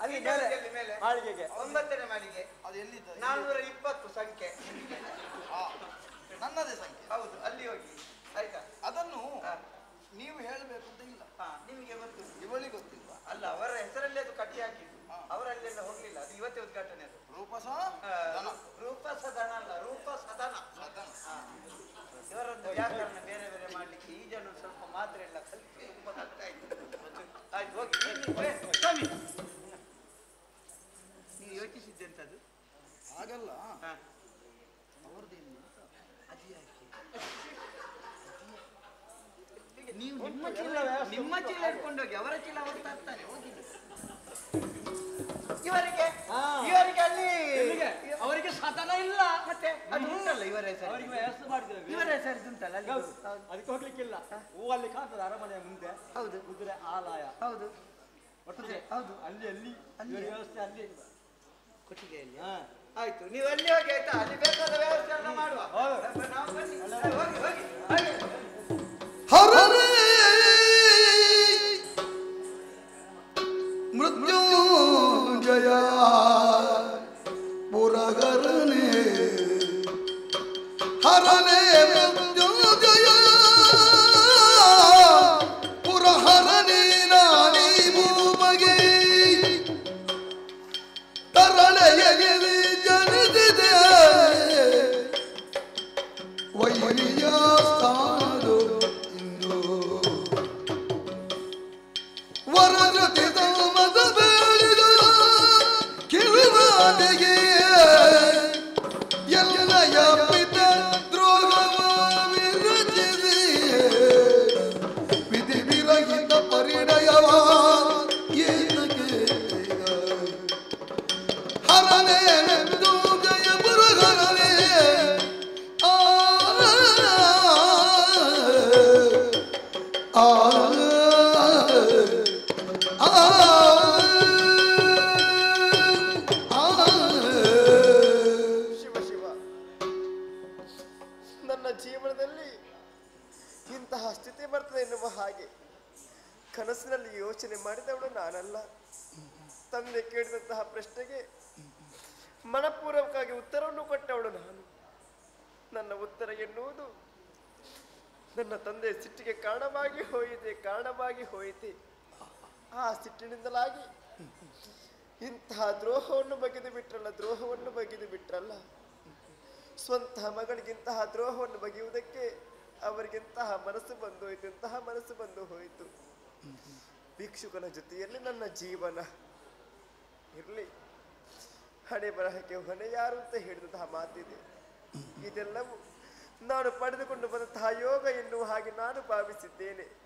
ಅಲ್ಲಿ ಮೇಲೆ ಮೇಲೆ. ಮಾಳಿಗೆಗೆ. ಒಂಬತ್ತನೇ ಮಾಳಿಗೆ. ಅದು ಎಲ್ಲಿದ್ದು? ನಾನ್ನೂರ ಇಪ್ಪತ್ತು ಸಂಖ್ಯೆ. ನನ್ನದೇ ಸಂಖ್ಯೆ. ಹೌದು ಅಲ್ಲಿ ಹೋಗಿ. ಆಯ್ತಾ? ಅದನ್ನು ನೀವು ಹೇಳಬೇಕು ಅಂತ ಇಲ್ಲ. ನಿಮಗೆ ಗೊತ್ತು. ಇವಳಿಗೆ ಗೊತ್ತಿಲ್ವಾ? ಅಲ್ಲ ಅವರ ಹೆಸರಲ್ಲಿ ಅದು ಕಟ್ಟಿ ಹಾಕಿದ್ದು ಅವರಲ್ಲೆಲ್ಲ ಹೋಗ್ಲಿಲ್ಲ. ಅದು ಇವತ್ತೇ ಉದ್ಘಾಟನೆ ಅದು. ರೂಪಸ. ರೂಪ ಸದನ ಅಲ್ಲ ರೂಪ ಸದನ. ಇವರದ್ದು ವ್ಯಾಕರಣ ಬೇರೆ ಬೇರೆ ಮಾಡ್ಲಿಕ್ಕೆ ಈ ಜನ ಸ್ವಲ್ಪ ಮಾತ್ರ ಎಲ್ಲ ಕಲಿತು ತುಂಬ ಕಷ್ಟ ಆಯ್ತು. ಆಯ್ತು ಹೋಗಿ. ಸ್ವಾಮಿ. ನೀವು ಯೋಚಿಸಿದ್ದೆಂತದ್ದು? ಹಾಗಲ್ಲ. ಹಾ. ಅವ್ರದ್ದೇನು ಅದು ಯಾಕೆ? ನೀವು ನಿಮ್ಮ ಚೀಲ ನಿಮ್ಮ ಚೀಲ ಇಟ್ಕೊಂಡೋಗಿ ಅವರ ಚೀಲ ಅವರು ತರ್ತಾರೆ ಹೋಗಿ. ಇವರಿಗೆ? ಇವರಿಗೆ ಅಲ್ಲಿ? ಅವರಿಗೆ ಸದನ ಇಲ್ಲ. ಮತ್ತೆ ಅದು ಉಂಟಲ್ಲ ಇವರ ಹೆಸರು? ಅವರಿಗೆ ವ್ಯವಸ್ಥೆ ಮಾಡಿದ್ದೇವೆ. ಇವರ ಹೆಸರು ಉಂಟಲ್ಲ ಅಲ್ಲಿ. ಅದಕ್ಕೆ ಹೋಗ್ಲಿಕ್ಕಿಲ್ಲ. ಹೂ. ಅಲ್ಲಿ ಕಾಣ್ತದೆ ಅರಮನೆಯ ಮುಂದೆ. ಹೌದು. ಕುದುರೆ ಆಲಯ. ಹೌದು. ಒಟ್ಟಿಗೆ ಹೌದು. ಅಲ್ಲಿ ಅಲ್ಲಿ. ಅಲ್ಲಿ. ವ್ಯವಸ್ಥೆ ಅಲ್ಲಿ. ಕೊಟ್ಟಿಗೆಯಲ್ಲಿ? ಹಾ. ಆಯ್ತು. ನೀವು ಅಲ್ಲಿ ಹೋಗಿ ಆಯ್ತಾ? ಅಲ್ಲಿ ಬೇಕಾದ ವ್ಯವಸ್ಥೆ ಎಲ್ಲ ಮಾಡುವ. ಹೌದು. ನಾವು ಬನ್ನಿ. ಹೋಗಿ ಹೋಗಿ. ಹಾಗೆ ಹರನೇ ಮೃತ್ಯುಂಜಯ ಪುರಗರನೇ ಹರನೇ ಮಂಜು ಪುರಹರನೇ ಮಗಳಿಗಿಂತಹ ದ್ರೋಹವನ್ನು ಬಗೆಯುವುದಕ್ಕೆ ಅವರಿಗಿಂತಹ ಮನಸ್ಸು ಬಂದು ಹೋಯಿತು ಇಂತಹ ಮನಸ್ಸು ಬಂದು ಹೋಯಿತು. ಭಿಕ್ಷುಕನ ಜೊತೆಯಲ್ಲಿ ನನ್ನ ಜೀವನ. ಇರಲಿ. ಹಣೆ ಬರಹಕ್ಕೆ ಹೊಣೆ ಯಾರು ಅಂತ ಹೇಳಿದಂತಹ ಮಾತಿದೆ. ಇದೆಲ್ಲವೂ ನಾನು ಪಡೆದುಕೊಂಡು ಬಂದಂತಹ ಯೋಗ ಎನ್ನುವ ಹಾಗೆ ನಾನು ಭಾವಿಸಿದ್ದೇನೆ.